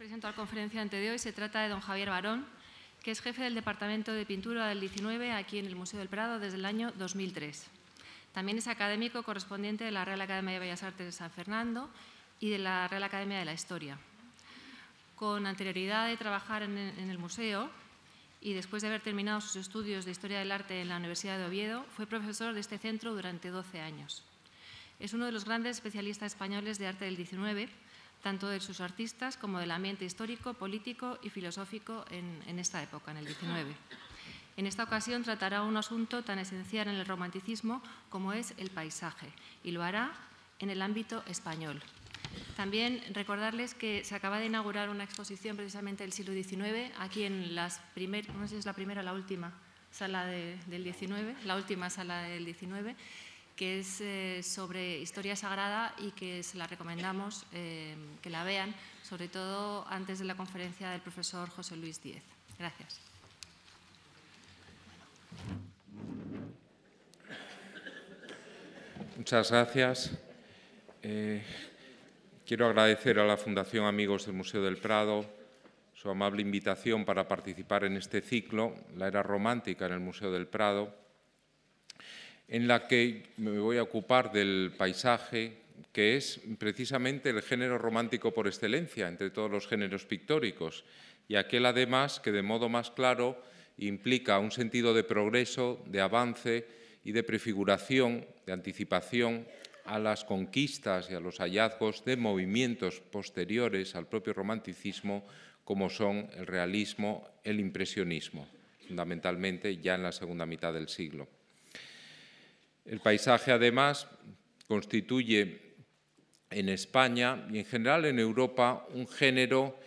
presento al conferenciante de hoy. Se trata de don Javier Barón, que es jefe del Departamento de Pintura del 19 aquí en el Museo del Prado desde el año 2003. También es académico correspondiente de la Real Academia de Bellas Artes de San Fernando y de la Real Academia de la Historia. Con anterioridad de trabajar en el museo y después de haber terminado sus estudios de Historia del Arte en la Universidad de Oviedo, fue profesor de este centro durante 12 años. Es uno de los grandes especialistas españoles de arte del 19 tanto de sus artistas como del ambiente histórico, político y filosófico en, esta época, en el XIX. En esta ocasión tratará un asunto tan esencial en el romanticismo como es el paisaje, y lo hará en el ámbito español. También recordarles que se acaba de inaugurar una exposición precisamente del siglo XIX, aquí en las primeras, no sé si es la primera o la última sala del 19, la última sala del 19, que es eh, sobre historia sagrada y que se la recomendamos eh, que la vean, sobre todo antes de la conferencia del profesor José Luis Díez. Gracias. Muchas gracias. Eh, quiero agradecer a la Fundación Amigos del Museo del Prado su amable invitación para participar en este ciclo, la era romántica en el Museo del Prado, en la que me voy a ocupar del paisaje, que es precisamente el género romántico por excelencia entre todos los géneros pictóricos, y aquel además que de modo más claro implica un sentido de progreso, de avance y de prefiguración, de anticipación a las conquistas y a los hallazgos de movimientos posteriores al propio romanticismo, como son el realismo, el impresionismo, fundamentalmente ya en la segunda mitad del siglo. El paisaje, además, constituye en España y en general en Europa un género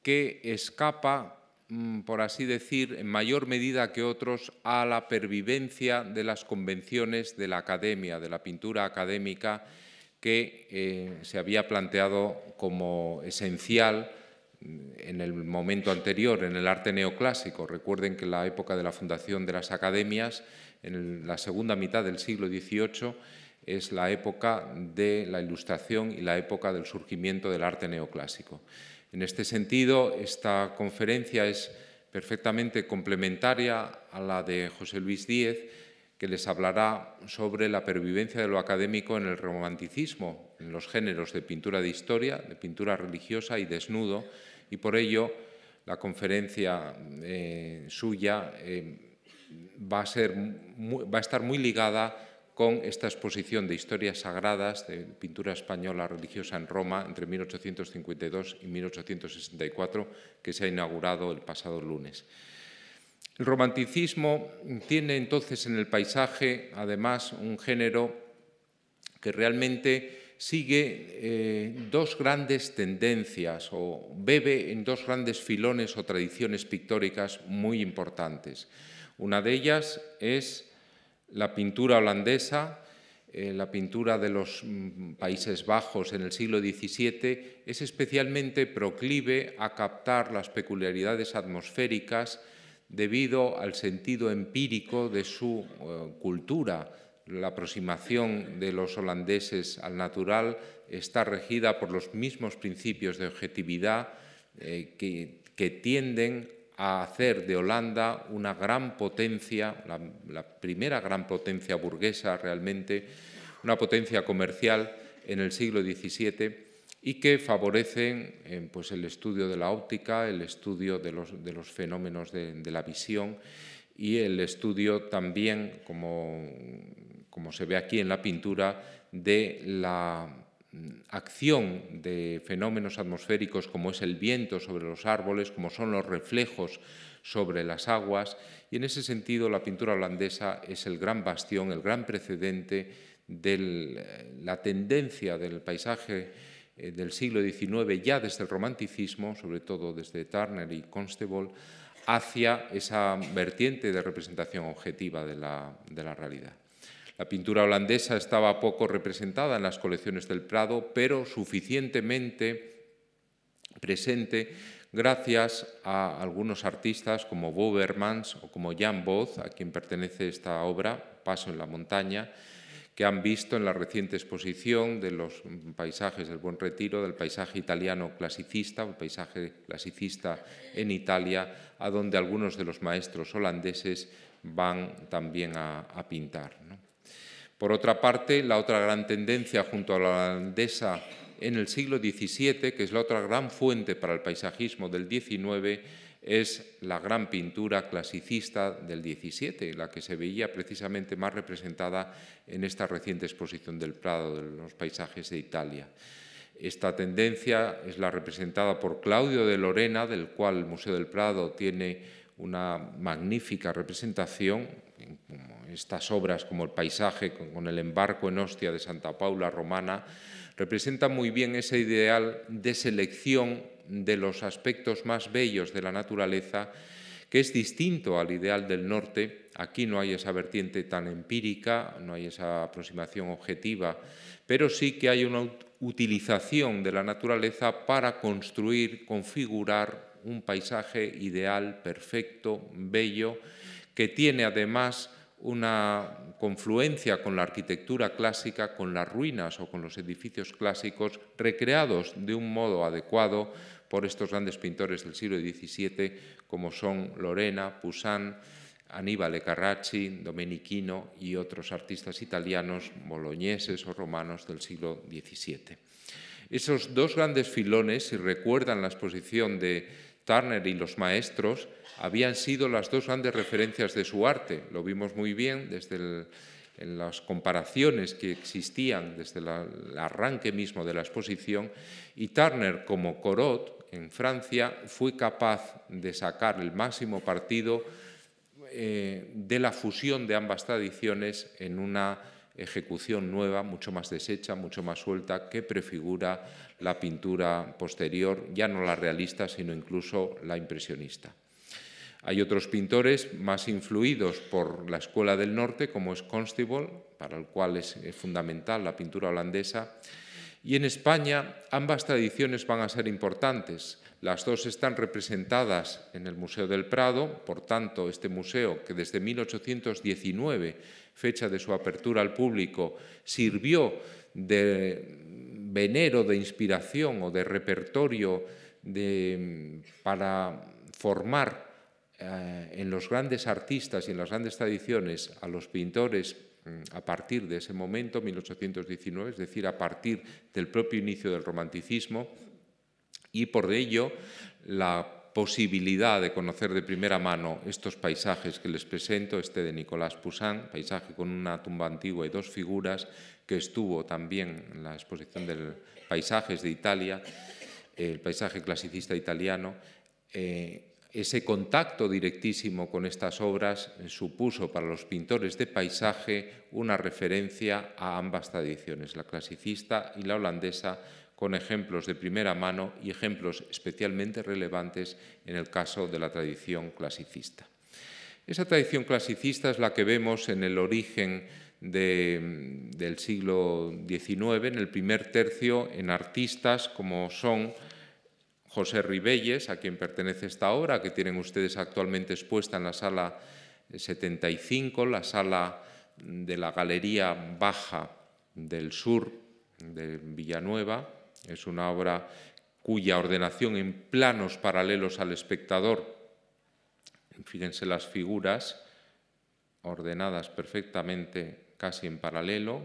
que escapa, mm, por así decir, en mayor medida que otros a la pervivencia de las convenciones de la academia, de la pintura académica, que eh, se había planteado como esencial mm, en el momento anterior, en el arte neoclásico. Recuerden que la época de la fundación de las academias en la segunda mitad del siglo XVIII es la época de la Ilustración y la época del surgimiento del arte neoclásico. En este sentido, esta conferencia es perfectamente complementaria a la de José Luis Díez, que les hablará sobre la pervivencia de lo académico en el romanticismo, en los géneros de pintura de historia, de pintura religiosa y desnudo, y por ello la conferencia eh, suya eh, va a, estar muy ligada con esta exposición de historias sagradas de pintura española religiosa en Roma entre 1852 y 1864, que se ha inaugurado el pasado lunes. El romanticismo tiene entonces en el paisaje, además, un género que realmente sigue eh, dos grandes tendencias o bebe en dos grandes filones o tradiciones pictóricas muy importantes. Una de ellas es la pintura holandesa, eh, la pintura de los mm, Países Bajos en el siglo XVII, es especialmente proclive a captar las peculiaridades atmosféricas debido al sentido empírico de su eh, cultura. La aproximación de los holandeses al natural está regida por los mismos principios de objetividad eh, que, que tienden a hacer de Holanda una gran potencia, la, primera gran potencia burguesa realmente, una potencia comercial en el siglo XVII y que favorecen eh, pues el estudio de la óptica, el estudio de los, fenómenos de, la visión y el estudio también, como se ve aquí en la pintura, de la acción de fenómenos atmosféricos como es el viento sobre los árboles, como son los reflejos sobre las aguas, y en ese sentido la pintura holandesa es el gran bastión, el gran precedente de eh, la tendencia del paisaje eh, del siglo XIX, ya desde el romanticismo, sobre todo desde Turner y Constable, hacia esa vertiente de representación objetiva de la realidad. La pintura holandesa estaba poco representada en las colecciones del Prado, pero suficientemente presente gracias a algunos artistas como Bobermans o como Jan Both, a quien pertenece esta obra, Paso en la montaña, que han visto en la reciente exposición de los paisajes del Buen Retiro, del paisaje italiano clasicista, el paisaje clasicista en Italia, a donde algunos de los maestros holandeses van también a, pintar. Por otra parte, la otra gran tendencia junto a la holandesa en el siglo XVII, que es la otra gran fuente para el paisajismo del XIX, es la gran pintura clasicista del XVII, la que se veía precisamente más representada en esta reciente exposición del Prado de los paisajes de Italia. Esta tendencia es la representada por Claudio de Lorena, del cual el Museo del Prado tiene una magnífica representación, estas obras como el paisaje con el embarco en hostia de Santa Paula romana, representan muy bien ese ideal de selección de los aspectos más bellos de la naturaleza, que es distinto al ideal del norte. Aquí no hay esa vertiente tan empírica, no hay esa aproximación objetiva, pero sí que hay una utilización de la naturaleza para construir, configurar un paisaje ideal, perfecto, bello, que tiene además una confluencia con la arquitectura clásica, con las ruinas o con los edificios clásicos, recreados de un modo adecuado por estos grandes pintores del siglo XVII, como son Lorena, Poussin, Aníbal Carracci, Domenichino y otros artistas italianos, bologneses o romanos del siglo XVII. Esos dos grandes filones, si recuerdan la exposición de Turner y los maestros, habían sido las dos grandes referencias de su arte. Lo vimos muy bien desde en las comparaciones que existían desde el arranque mismo de la exposición, y Turner como Corot en Francia fue capaz de sacar el máximo partido eh, de la fusión de ambas tradiciones en una ejecución nueva, mucho más deshecha, mucho más suelta, que prefigura la pintura posterior, ya no la realista, sino incluso la impresionista. Hay otros pintores más influidos por la Escuela del Norte, como es Constable, para el cual es fundamental la pintura holandesa. Y en España ambas tradiciones van a ser importantes. Las dos están representadas en el Museo del Prado, por tanto, este museo, que desde 1819, fecha de su apertura al público, sirvió de venero, de inspiración o de repertorio para formar en los grandes artistas y en las grandes tradiciones a los pintores mm, a partir de ese momento, 1819, es decir, a partir del propio inicio del romanticismo, y por ello la posibilidad de conocer de primera mano estos paisajes que les presento, este de Nicolás Poussin, paisaje con una tumba antigua y dos figuras, que estuvo también en la exposición de paisajes de Italia, el paisaje clasicista italiano, eh, ese contacto directísimo con estas obras supuso para los pintores de paisaje una referencia a ambas tradiciones, la clasicista y la holandesa, con ejemplos de primera mano y ejemplos especialmente relevantes en el caso de la tradición clasicista. Esa tradición clasicista es la que vemos en el origen del siglo XIX, en el primer tercio, en artistas como son José Ribelles, a quien pertenece esta obra, que tienen ustedes actualmente expuesta en la sala 75, la sala de la Galería Baja del Sur de Villanueva. Es una obra cuya ordenación en planos paralelos al espectador, fíjense las figuras ordenadas perfectamente casi en paralelo,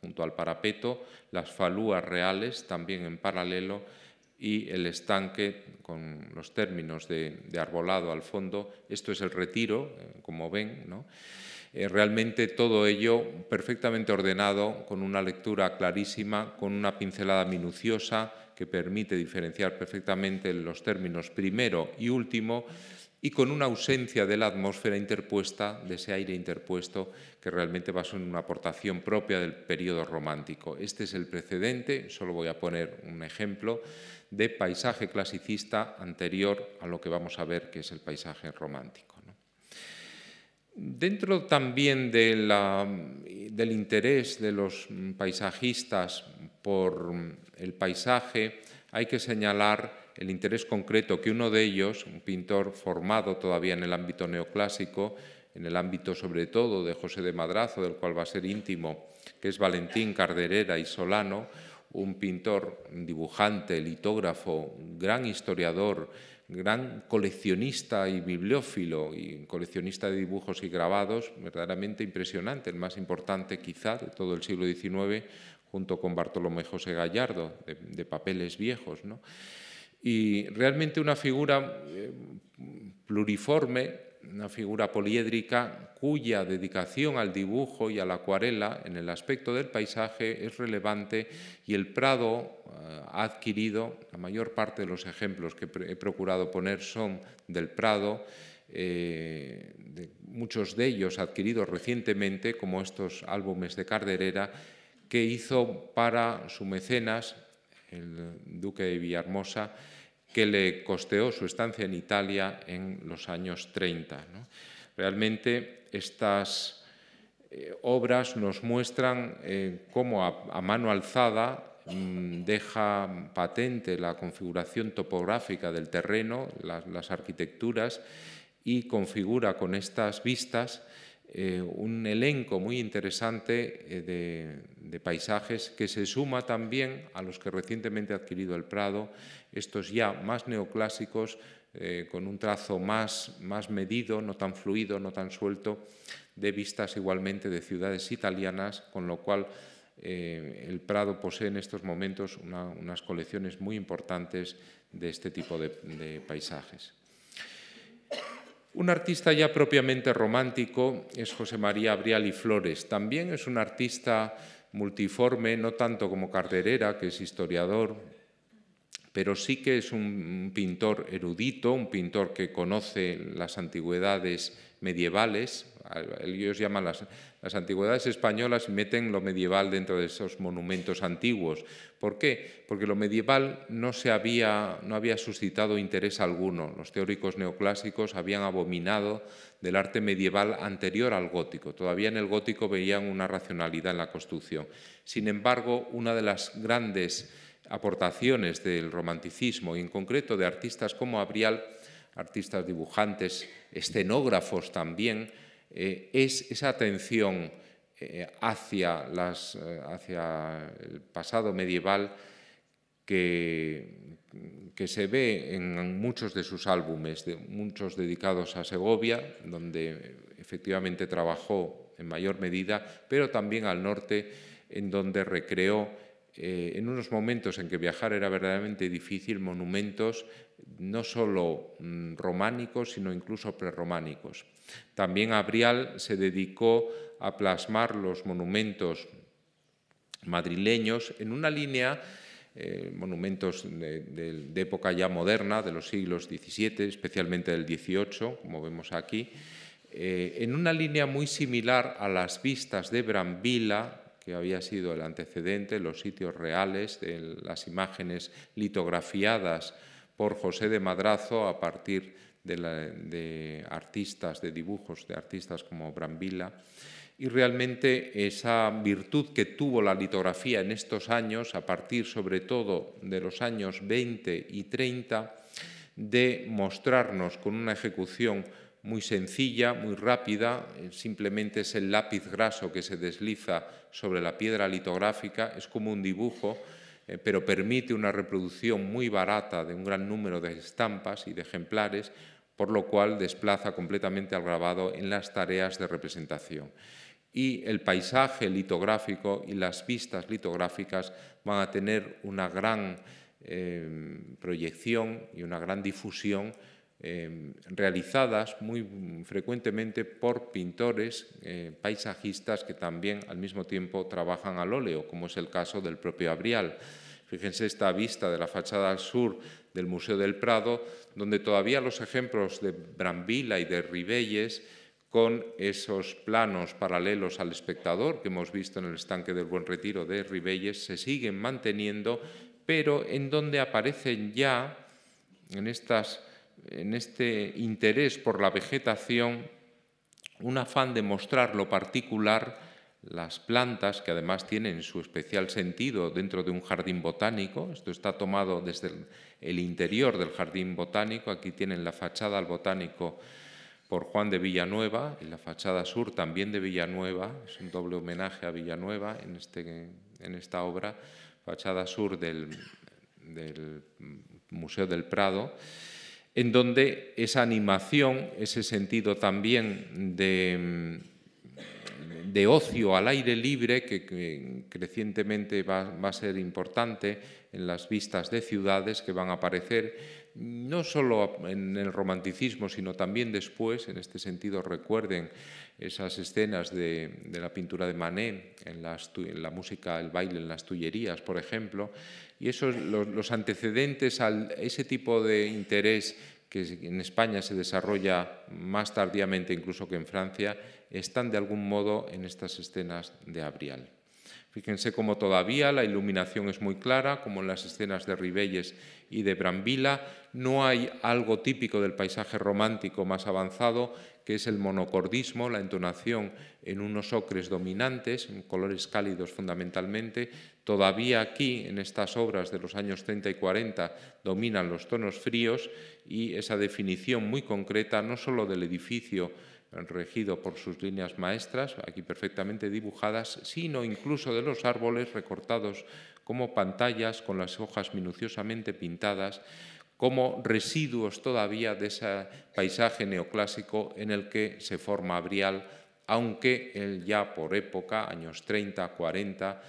junto al parapeto, las falúas reales también en paralelo, y el estanque con los términos de, arbolado al fondo. Esto es el retiro, eh, como ven. Eh, realmente todo ello perfectamente ordenado, con una lectura clarísima, con una pincelada minuciosa que permite diferenciar perfectamente los términos primero y último y con una ausencia de la atmósfera interpuesta, de ese aire interpuesto, que realmente va a ser una aportación propia del periodo romántico. Este es el precedente, solo voy a poner un ejemplo de paisaje clasicista anterior a lo que vamos a ver que es el paisaje romántico. Dentro también del interés de los paisajistas por el paisaje, hay que señalar el interés concreto que uno de ellos, un pintor formado todavía en el ámbito neoclásico, en el ámbito sobre todo de José de Madrazo, del cual va a ser íntimo, que es Valentín Carderera y Solano, un pintor, dibujante, litógrafo, gran historiador, gran coleccionista y bibliófilo y coleccionista de dibujos y grabados, verdaderamente impresionante, el más importante quizá de todo el siglo XIX, junto con Bartolomé José Gallardo, de, papeles viejos. Y realmente una figura eh, pluriforme, una figura poliédrica cuya dedicación al dibujo y a la acuarela en el aspecto del paisaje es relevante y el Prado eh, ha adquirido, la mayor parte de los ejemplos que he procurado poner son del Prado, eh, muchos de ellos adquiridos recientemente, como estos álbumes de Carderera, que hizo para su mecenas, el duque de Villahermosa, que le costeó su estancia en Italia en los años 30. Realmente estas eh, obras nos muestran eh, cómo a, mano alzada mm, deja patente la configuración topográfica del terreno, las arquitecturas, y configura con estas vistas eh, un elenco muy interesante eh, de, paisajes que se suma también a los que recientemente ha adquirido el Prado, estos ya más neoclásicos, eh, con un trazo más, más medido, no tan fluido, no tan suelto, de vistas igualmente de ciudades italianas, con lo cual el Prado posee en estos momentos unas colecciones muy importantes de este tipo de paisajes. Un artista ya propiamente romántico es José María Abrial y Flores. También es un artista multiforme, no tanto como Carderera, que es historiador, pero sí que es un pintor erudito, un pintor que conoce las antigüedades medievales, ellos llaman las, antigüedades españolas y meten lo medieval dentro de esos monumentos antiguos. ¿Por qué? Porque lo medieval no, se había, no había suscitado interés alguno. Los teóricos neoclásicos habían abominado del arte medieval anterior al gótico. Todavía en el gótico veían una racionalidad en la construcción. Sin embargo, una de las grandes aportaciones del romanticismo, y en concreto de artistas como Abrial, artistas dibujantes, escenógrafos también, eh, es esa atención eh, hacia, las, eh, hacia, el pasado medieval que, que, se ve en muchos de sus álbumes, de, muchos dedicados a Segovia, donde efectivamente trabajó en mayor medida, pero también al norte, en donde recreó en unos momentos en que viajar era verdaderamente difícil, monumentos no solo mm, románicos, sino incluso prerrománicos. También Abrial se dedicó a plasmar los monumentos madrileños en una línea, eh, monumentos de, época ya moderna, de los siglos XVII, especialmente del XVIII, como vemos aquí, eh, en una línea muy similar a las vistas de Brambila, que había sido el antecedente, los sitios reales de las imágenes litografiadas por José de Madrazo a partir de, artistas, de dibujos de artistas como Brambilla. Y realmente esa virtud que tuvo la litografía en estos años, a partir sobre todo de los años 20 y 30, de mostrarnos con una ejecución muy sencilla, muy rápida, simplemente es el lápiz graso que se desliza sobre la piedra litográfica, es como un dibujo, eh, pero permite una reproducción muy barata de un gran número de estampas y de ejemplares, por lo cual desplaza completamente al grabado en las tareas de representación. Y el paisaje litográfico y las vistas litográficas van a tener una gran eh, proyección y una gran difusión eh, realizadas muy frecuentemente por pintores paisajistas que también al mismo tiempo trabajan al óleo, como es el caso del propio Abrial. Fíjense esta vista de la fachada sur del Museo del Prado, donde todavía los ejemplos de Brambila y de Ribelles, con esos planos paralelos al espectador que hemos visto en el estanque del Buen Retiro de Ribelles, se siguen manteniendo, pero en donde aparecen ya, en, estas, en este interés por la vegetación, un afán de mostrar lo particular las plantas, que además tienen su especial sentido dentro de un jardín botánico. Esto está tomado desde el interior del jardín botánico. Aquí tienen la fachada al botánico por Juan de Villanueva y la fachada sur también de Villanueva, es un doble homenaje a Villanueva en, este, esta obra, fachada sur del Museo del Prado, en donde esa animación, ese sentido también de, de ocio al aire libre, que, crecientemente va, va, a ser importante en las vistas de ciudades que van a aparecer, no solo en el romanticismo, sino también después, en este sentido, recuerden esas escenas de, la pintura de Manet, en, la música, el baile en las tullerías, por ejemplo, y esos, los, antecedentes a ese tipo de interés que en España se desarrolla más tardíamente incluso que en Francia, están de algún modo en estas escenas de Abrial. Fíjense cómo todavía la iluminación es muy clara, como en las escenas de Ribelles y de Brambila. No hay algo típico del paisaje romántico más avanzado, que es el monocordismo, la entonación en unos ocres dominantes, en colores cálidos fundamentalmente. Todavía aquí, en estas obras de los años 30 y 40, dominan los tonos fríos y esa definición muy concreta, no solo del edificio, regido por sus líneas maestras, aquí perfectamente dibujadas, sino incluso de los árboles recortados como pantallas con las hojas minuciosamente pintadas, como residuos todavía de ese paisaje neoclásico en el que se forma Abrial, aunque él ya por época, años 30, 40,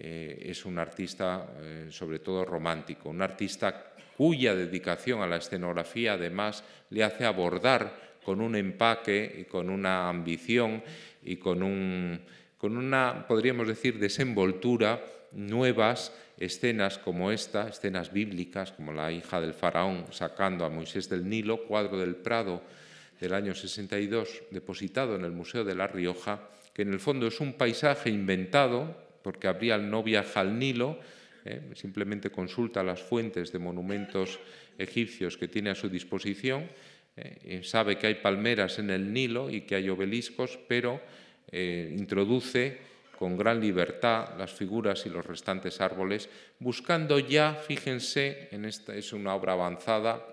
eh, es un artista eh, sobre todo romántico, un artista cuya dedicación a la escenografía además le hace abordar con un empaque y con una ambición y con, un, con una, podríamos decir, desenvoltura, nuevas escenas como esta, escenas bíblicas, como la hija del faraón sacando a Moisés del Nilo, cuadro del Prado del año 62, depositado en el Museo de La Rioja, que en el fondo es un paisaje inventado, porque Abrial no viaja al Nilo, eh, simplemente consulta las fuentes de monumentos egipcios que tiene a su disposición, eh, sabe que hay palmeras en el Nilo y que hay obeliscos, pero eh, introduce con gran libertad las figuras y los restantes árboles, buscando ya, fíjense, en esta es una obra avanzada,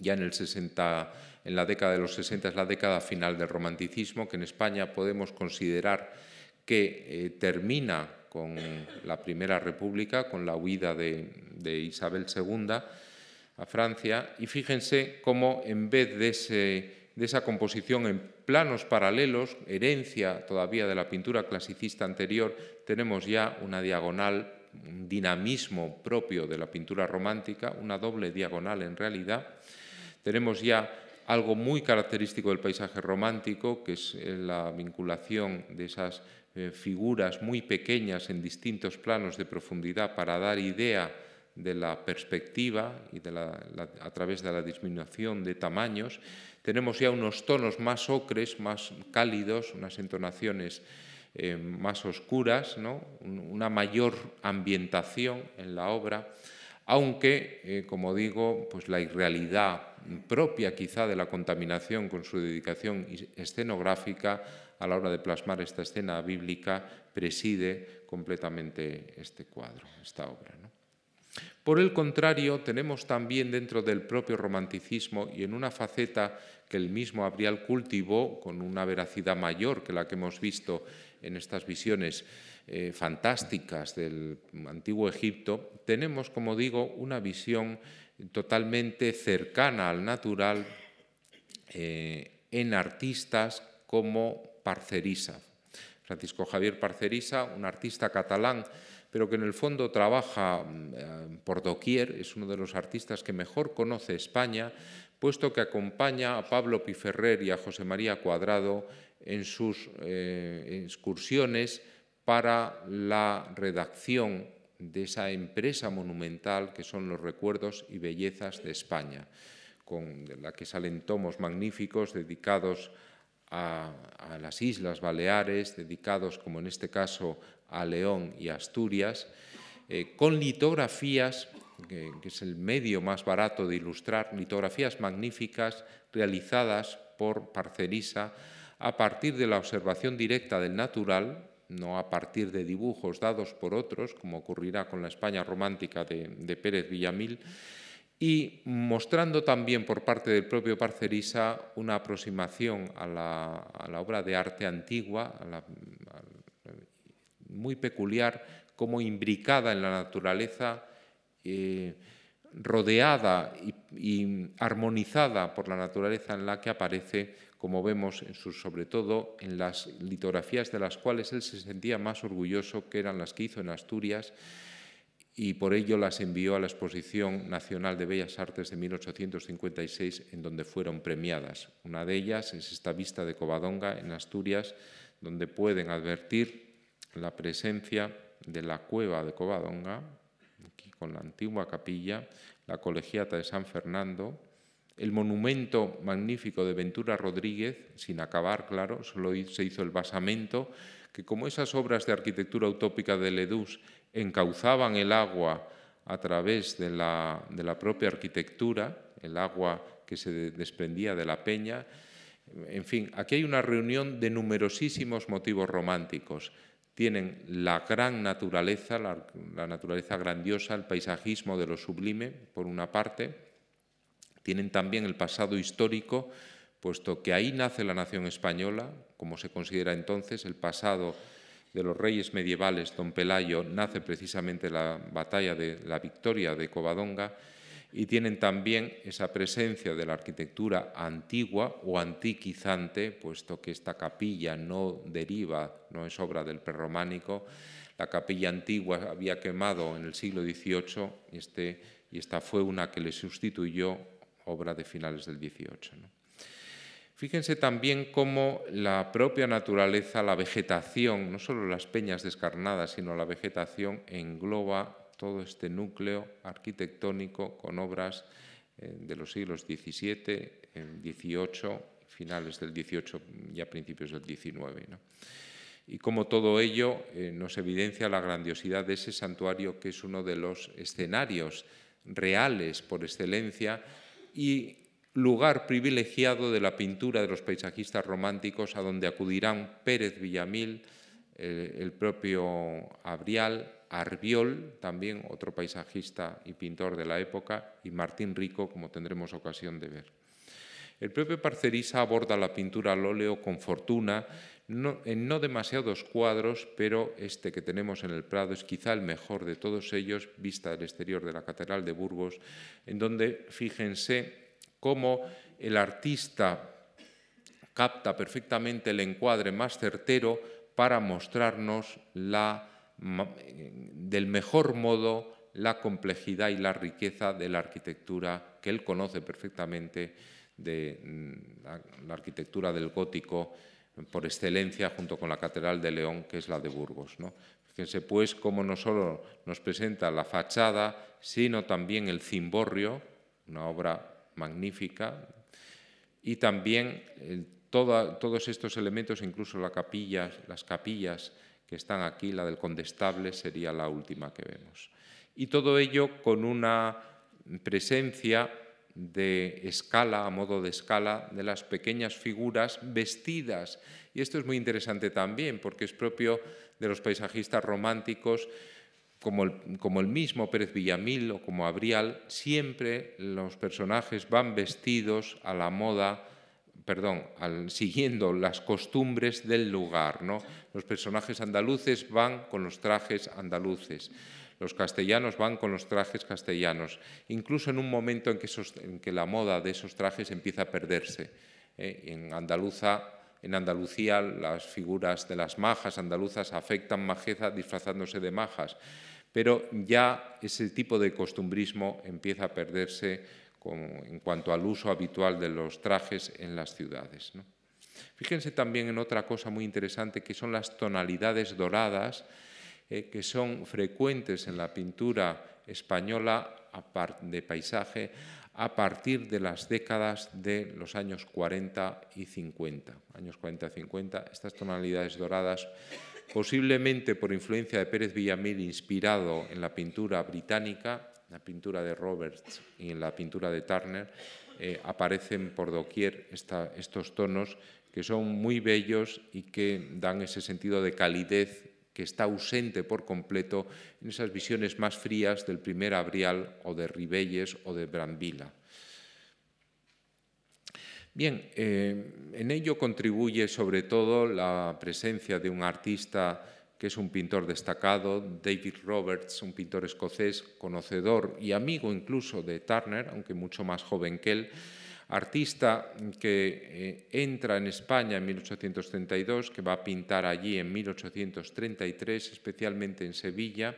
ya en el 60, en la década de los 60 es la década final del romanticismo, que en España podemos considerar que eh, termina con la Primera República, con la huida de, de Isabel II, a Francia y fíjense cómo en vez de, esa composición en planos paralelos, herencia todavía de la pintura clasicista anterior, tenemos ya una diagonal, un dinamismo propio de la pintura romántica, una doble diagonal en realidad. Tenemos ya algo muy característico del paisaje romántico, que es eh, la vinculación de esas eh, figuras muy pequeñas en distintos planos de profundidad para dar idea de la perspectiva y a través de la disminución de tamaños, tenemos ya unos tonos más ocres, más cálidos, unas entonaciones eh, más oscuras, una mayor ambientación en la obra, aunque, eh, como digo, pues la irrealidad propia quizá de la contaminación con su dedicación escenográfica a la hora de plasmar esta escena bíblica preside completamente este cuadro, esta obra. Por el contrario, tenemos también dentro del propio romanticismo y en una faceta que el mismo Abrial cultivó con una veracidad mayor que la que hemos visto en estas visiones eh, fantásticas del antiguo Egipto, tenemos, como digo, una visión totalmente cercana al natural eh, en artistas como Parcerisa. Francisco Javier Parcerisa, un artista catalán pero que en el fondo trabaja mm, por doquier, es uno de los artistas que mejor conoce España, puesto que acompaña a Pablo Piferrer y a José María Cuadrado en sus eh, excursiones para la redacción de esa empresa monumental que son los recuerdos y bellezas de España, con la que salen tomos magníficos dedicados a, a, las Islas Baleares, dedicados, como en este caso, a León y Asturias, eh, con litografías, que, es el medio más barato de ilustrar, litografías magníficas realizadas por Parcerisa a partir de la observación directa del natural, no a partir de dibujos dados por otros, como ocurrirá con la España romántica de, de Pérez Villamil, y mostrando también por parte del propio Parcerisa una aproximación a la, obra de arte antigua, muy peculiar, como imbricada en la naturaleza, eh, rodeada y, armonizada por la naturaleza en la que aparece, como vemos en sobre todo en las litografías de las cuales él se sentía más orgulloso, que eran las que hizo en Asturias, y por ello las envió a la Exposición Nacional de Bellas Artes de 1856, en donde fueron premiadas. Una de ellas es esta vista de Covadonga en Asturias, donde pueden advertir la presencia de la cueva de Covadonga, con la antigua capilla, la colegiata de San Fernando, el monumento magnífico de Ventura Rodríguez, sin acabar, claro, solo se hizo el basamento, que como esas obras de arquitectura utópica de Ledús encauzaban el agua a través de la, propia arquitectura, el agua que se desprendía de la peña. En fin, aquí hay una reunión de numerosísimos motivos románticos. Tienen la gran naturaleza, la, la naturaleza grandiosa, el paisajismo de lo sublime, por una parte. Tienen también el pasado histórico, puesto que ahí nace la nación española, como se considera entonces, el pasado de los reyes medievales, don Pelayo, nace precisamente la batalla de la victoria de Covadonga y tienen también esa presencia de la arquitectura antigua o antiquizante, puesto que esta capilla no deriva, no es obra del prerrománico. La capilla antigua había quemado en el siglo XVIII este, y esta fue una que le sustituyó, obra de finales del XVIII. Fíjense también cómo la propia naturaleza, la vegetación, no solo las peñas descarnadas, sino la vegetación engloba todo este núcleo arquitectónico con obras eh, de los siglos XVII, XVIII, finales del XVIII y a principios del XIX. Y como todo ello eh, nos evidencia la grandiosidad de ese santuario que es uno de los escenarios reales por excelencia y lugar privilegiado de la pintura de los paisajistas románticos, a donde acudirán Pérez Villamil, el propio Abrial, Arbiol, también otro paisajista y pintor de la época, y Martín Rico, como tendremos ocasión de ver. El propio Parcerisa aborda la pintura al óleo con fortuna, en no demasiados cuadros, pero este que tenemos en el Prado es quizá el mejor de todos ellos, vista del exterior de la Catedral de Burgos, en donde, fíjense, cómo el artista capta perfectamente el encuadre más certero para mostrarnos del mejor modo la complejidad y la riqueza de la arquitectura que él conoce perfectamente de mm, la, arquitectura del gótico por excelencia junto con la Catedral de León, que es la de Burgos. Fíjense pues cómo no solo nos presenta la fachada, sino también el cimborrio, una obra magnífica, y también todos estos elementos, incluso las capillas que están aquí, la del condestable sería la última que vemos. Y todo ello con una presencia de escala, a modo de escala, de las pequeñas figuras vestidas. Y esto es muy interesante también, porque es propio de los paisajistas románticos como el, mismo Pérez Villamil o como Abrial, siempre los personajes van vestidos a la moda, perdón, siguiendo las costumbres del lugar. ¿no? Los personajes andaluces van con los trajes andaluces, los castellanos van con los trajes castellanos, incluso en un momento en que, la moda de esos trajes empieza a perderse. ¿eh? En Andaluza en Andalucía las figuras de las majas andaluzas afectan majeza disfrazándose de majas pero ya ese tipo de costumbrismo empieza a perderse en cuanto al uso habitual de los trajes en las ciudades. Fíjense también en otra cosa muy interesante que son las tonalidades doradas eh, que son frecuentes en la pintura española de paisaje a partir de las décadas de los años 40 y 50. Años 40 y 50, estas tonalidades doradas posiblemente por influencia de Pérez Villamil, inspirado en la pintura británica, la pintura de Roberts y en la pintura de Turner, eh, aparecen por doquier estos tonos que son muy bellos y que dan ese sentido de calidez que está ausente por completo en esas visiones más frías del primer Abrial o de Ribelles o de Brambila. Bien, eh, en ello contribuye sobre todo la presencia de un artista que es un pintor destacado, David Roberts, un pintor escocés, conocedor y amigo incluso de Turner, aunque mucho más joven que él, artista que eh, entra en España en 1832, que va a pintar allí en 1833, especialmente en Sevilla,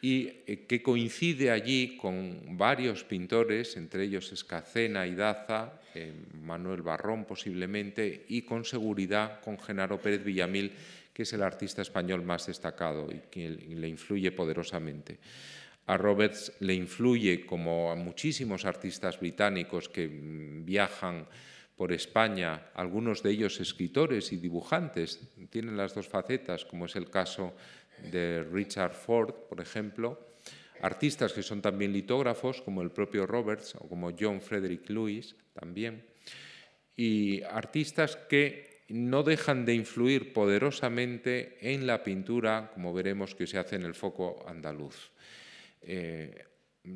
y eh, que coincide allí con varios pintores, entre ellos Escacena y Daza, eh, Manuel Barrón posiblemente, y con seguridad con Genaro Pérez Villamil, que es el artista español más destacado y que le influye poderosamente. A Roberts le influye, como a muchísimos artistas británicos que mm, viajan por España, algunos de ellos escritores y dibujantes, tienen las dos facetas, como es el caso de Richard Ford, por ejemplo, artistas que son también litógrafos, como el propio Roberts o como John Frederick Lewis también, y artistas que no dejan de influir poderosamente en la pintura, como veremos que se hace en el foco andaluz. Eh,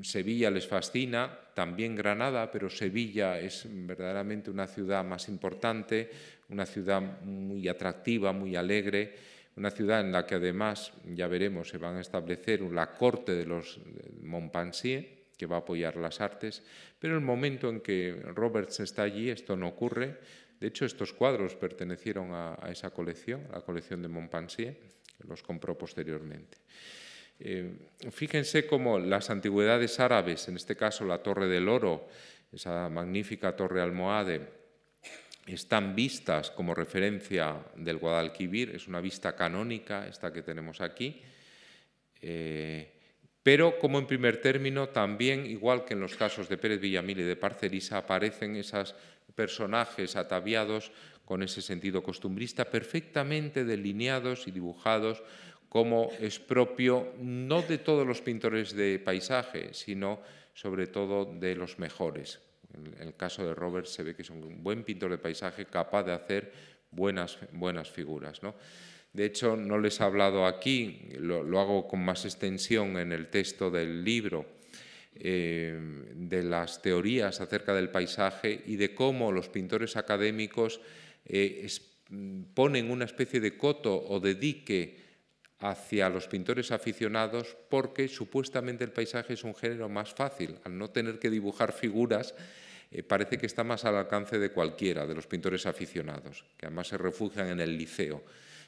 Sevilla les fascina, también Granada, pero Sevilla es verdaderamente una ciudad más importante, una ciudad muy atractiva, muy alegre, una ciudad en la que además, ya veremos, se van a establecer la corte de los Montpensier, que va a apoyar las artes, pero el momento en que Roberts está allí, esto no ocurre. De hecho, estos cuadros pertenecieron a, a esa colección, a la colección de Montpensier, que los compró posteriormente. Eh, fíjense cómo las antigüedades árabes, en este caso la Torre del Oro, esa magnífica torre almohade, están vistas como referencia del Guadalquivir, es una vista canónica esta que tenemos aquí, eh, pero como en primer término también, igual que en los casos de Pérez Villamil y de Parcerisa, aparecen esos personajes ataviados con ese sentido costumbrista, perfectamente delineados y dibujados como es propio no de todos los pintores de paisaje, sino sobre todo de los mejores. En el caso de Robert se ve que es un buen pintor de paisaje capaz de hacer buenas, buenas figuras. ¿no? De hecho, no les he hablado aquí, lo, hago con más extensión en el texto del libro, eh, de las teorías acerca del paisaje y de cómo los pintores académicos eh, ponen una especie de coto o de dique hacia los pintores aficionados porque supuestamente el paisaje es un género más fácil. Al no tener que dibujar figuras, eh, parece que está más al alcance de cualquiera de los pintores aficionados, que además se refugian en el liceo.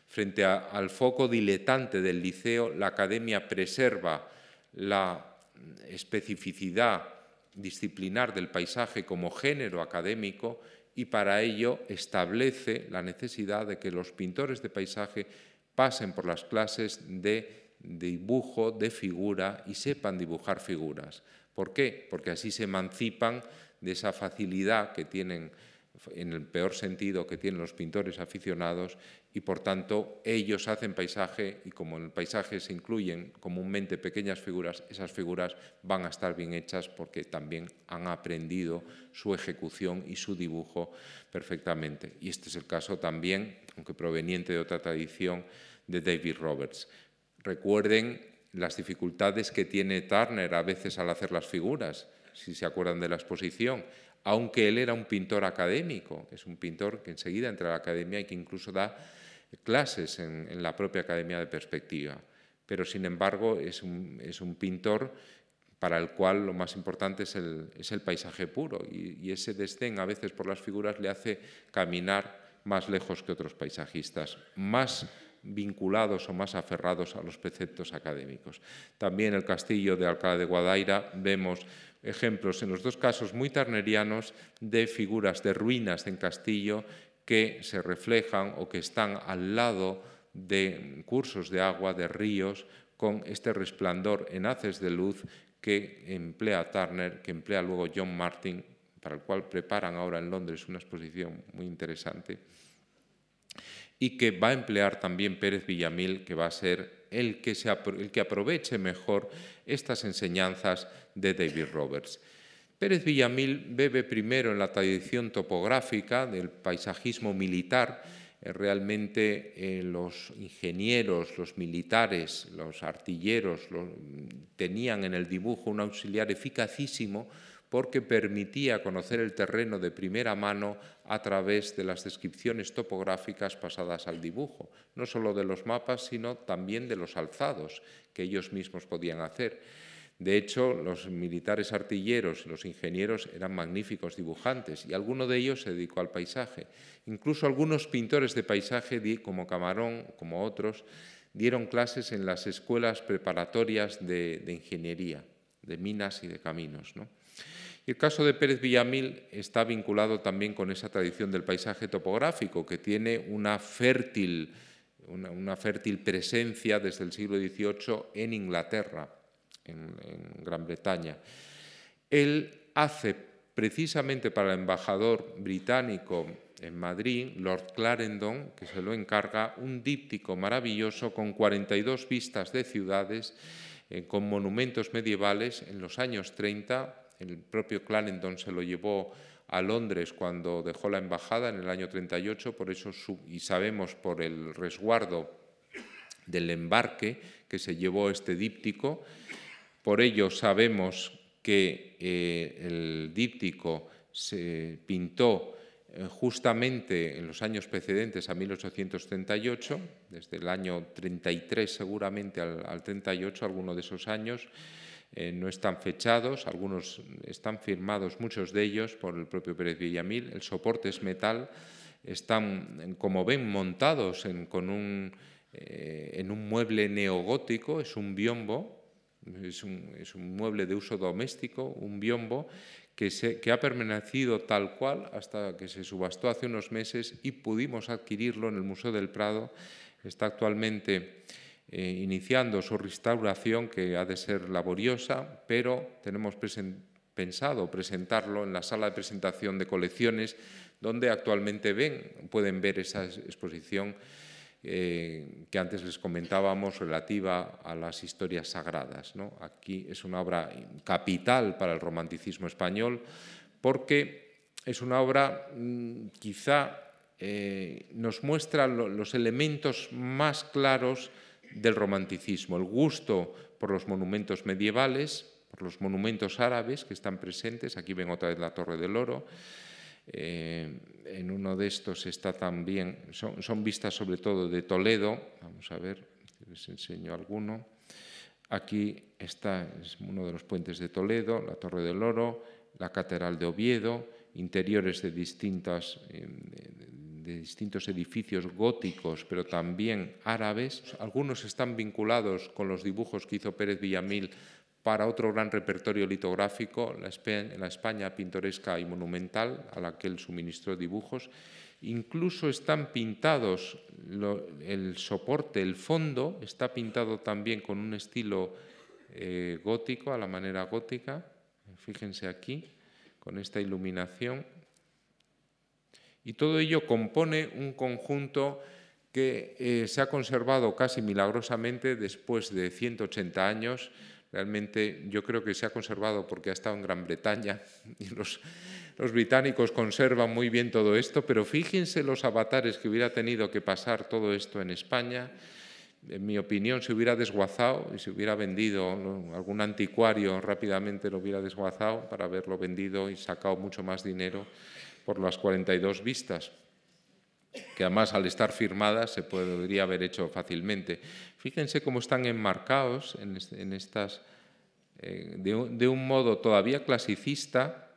Frente al foco diletante del liceo, la academia preserva la especificidad disciplinar del paisaje como género académico y para ello establece la necesidad de que los pintores de paisaje pasen por las clases de dibujo de figura y sepan dibujar figuras. ¿Por qué? Porque así se emancipan de esa facilidad que tienen, en el peor sentido, que tienen los pintores aficionados y por tanto ellos hacen paisaje y como en el paisaje se incluyen comúnmente pequeñas figuras, esas figuras van a estar bien hechas porque también han aprendido su ejecución y su dibujo perfectamente. Y este es el caso también aunque proveniente de otra tradición, de David Roberts. Recuerden las dificultades que tiene Turner a veces al hacer las figuras, si se acuerdan de la exposición, aunque él era un pintor académico, es un pintor que enseguida entra a la academia y que incluso da clases en, la propia Academia de Perspectiva. Pero, sin embargo, es un, pintor para el cual lo más importante es el, paisaje puro y, ese desdén a veces por las figuras le hace caminar más lejos que otros paisajistas, más vinculados o más aferrados a los preceptos académicos. También el castillo de Alcalá de Guadaira vemos ejemplos, en los dos casos muy ternerianos, de figuras de ruinas en castillo que se reflejan o que están al lado de cursos de agua, de ríos, con este resplandor en haces de luz que emplea Turner, que emplea luego John Martin para el cual preparan ahora en Londres una exposición muy interesante, y que va a emplear también Pérez Villamil, que va a ser el que, el que aproveche mejor estas enseñanzas de David Roberts. Pérez Villamil bebe primero en la tradición topográfica del paisajismo militar, eh, realmente eh, los ingenieros, los militares, los artilleros tenían en el dibujo un auxiliar eficacísimo porque permitía conocer el terreno de primera mano a través de las descripciones topográficas pasadas al dibujo, no solo de los mapas, sino también de los alzados que ellos mismos podían hacer. De hecho, los militares artilleros los ingenieros eran magníficos dibujantes y alguno de ellos se dedicó al paisaje. Incluso algunos pintores de paisaje, como Camarón, como otros, dieron clases en las escuelas preparatorias de, ingeniería, de minas y de caminos. El caso de Pérez Villamil está vinculado también con esa tradición del paisaje topográfico, que tiene una fértil, una fértil presencia desde el siglo XVIII en Inglaterra en, Gran Bretaña. Él hace precisamente para el embajador británico en Madrid, Lord Clarendon, que se lo encarga, un díptico maravilloso con 42 vistas de ciudades, eh, con monumentos medievales en los años 30. El propio Clarendon se lo llevó a Londres cuando dejó la embajada en el año 38, por eso y sabemos por el resguardo del embarque que se llevó este díptico. Por ello sabemos que eh, el díptico se pintó eh, justamente en los años precedentes a 1838, desde el año 33 seguramente al, 38, algunos de esos años eh, no están fechados, algunos están firmados, muchos de ellos por el propio Pérez Villamil, el soporte es metal, están, como ven, montados en, con un, en un mueble neogótico, es un biombo, es un, mueble de uso doméstico, un biombo, que, ha permanecido tal cual hasta que se subastó hace unos meses y pudimos adquirirlo en el Museo del Prado. Está actualmente eh, iniciando su restauración, que ha de ser laboriosa, pero tenemos pensado presentarlo en la sala de presentación de colecciones, donde actualmente ven, pueden ver esa exposición eh, que antes les comentábamos relativa a las historias sagradas. Aquí es una obra capital para el romanticismo español porque es una obra mm, quizá eh, nos muestra los elementos más claros del romanticismo, el gusto por los monumentos medievales, por los monumentos árabes que están presentes, aquí ven otra vez la Torre del Oro, eh, en uno de estos está también, son, vistas sobre todo de Toledo, vamos a ver, les enseño alguno. Aquí está uno de los puentes de Toledo, la Torre del Oro, la Catedral de Oviedo, interiores de, distintas, eh, de distintos edificios góticos, pero también árabes. Algunos están vinculados con los dibujos que hizo Pérez Villamil para otro gran repertorio litográfico, la España, pintoresca y monumental, a la que él suministró dibujos. Incluso están pintados, el soporte, el fondo, está pintado también con un estilo eh, gótico, a la manera gótica. Fíjense aquí, con esta iluminación. Y todo ello compone un conjunto que eh, se ha conservado casi milagrosamente después de 180 años. Realmente yo creo que se ha conservado porque ha estado en Gran Bretaña y los, británicos conservan muy bien todo esto, pero fíjense los avatares que hubiera tenido que pasar todo esto en España. En mi opinión, se hubiera desguazado y se hubiera vendido, algún anticuario rápidamente lo hubiera desguazado para haberlo vendido y sacado mucho más dinero por las 42 vistas que además al estar firmadas se podría haber hecho fácilmente. Fíjense cómo están enmarcados en, estas, eh, de, un, modo todavía clasicista,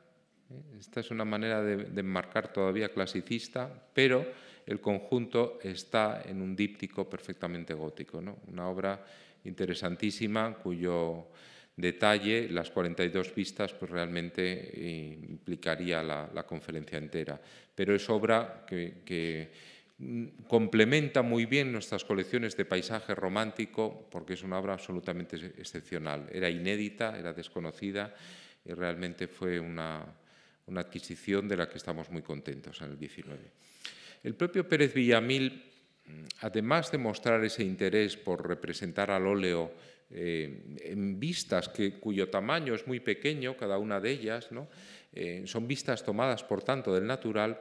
¿eh? esta es una manera de, enmarcar todavía clasicista, pero el conjunto está en un díptico perfectamente gótico, una obra interesantísima cuyo detalle, las 42 vistas, pues realmente eh, implicaría la, conferencia entera. Pero es obra que, mm, complementa muy bien nuestras colecciones de paisaje romántico, porque es una obra absolutamente excepcional. Era inédita, era desconocida y realmente fue una, una adquisición de la que estamos muy contentos en el 19. El propio Pérez Villamil, además de mostrar ese interés por representar al óleo eh, en vistas que, cuyo tamaño es muy pequeño, cada una de ellas. Eh, son vistas tomadas, por tanto, del natural,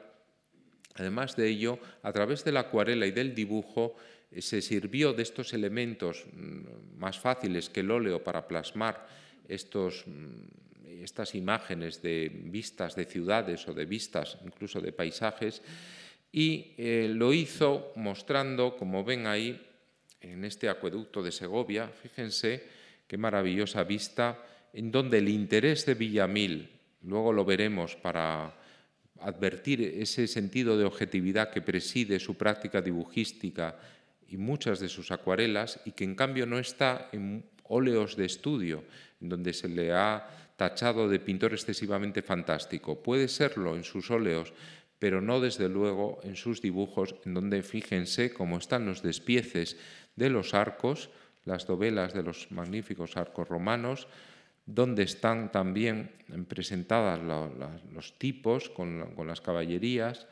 Además de ello, a través de la acuarela y del dibujo, eh, se sirvió de estos elementos mm, más fáciles que el óleo para plasmar estos, mm, estas imágenes de vistas de ciudades o de vistas incluso de paisajes y eh, lo hizo mostrando, como ven ahí, en este acueducto de Segovia, fíjense qué maravillosa vista, en donde el interés de Villamil, luego lo veremos para advertir ese sentido de objetividad que preside su práctica dibujística y muchas de sus acuarelas, y que en cambio no está en óleos de estudio, en donde se le ha tachado de pintor excesivamente fantástico. Puede serlo en sus óleos, pero no desde luego en sus dibujos, en donde fíjense cómo están los despieces de los arcos, las dovelas de los magníficos arcos romanos, donde están también presentadas los tipos con, las caballerías,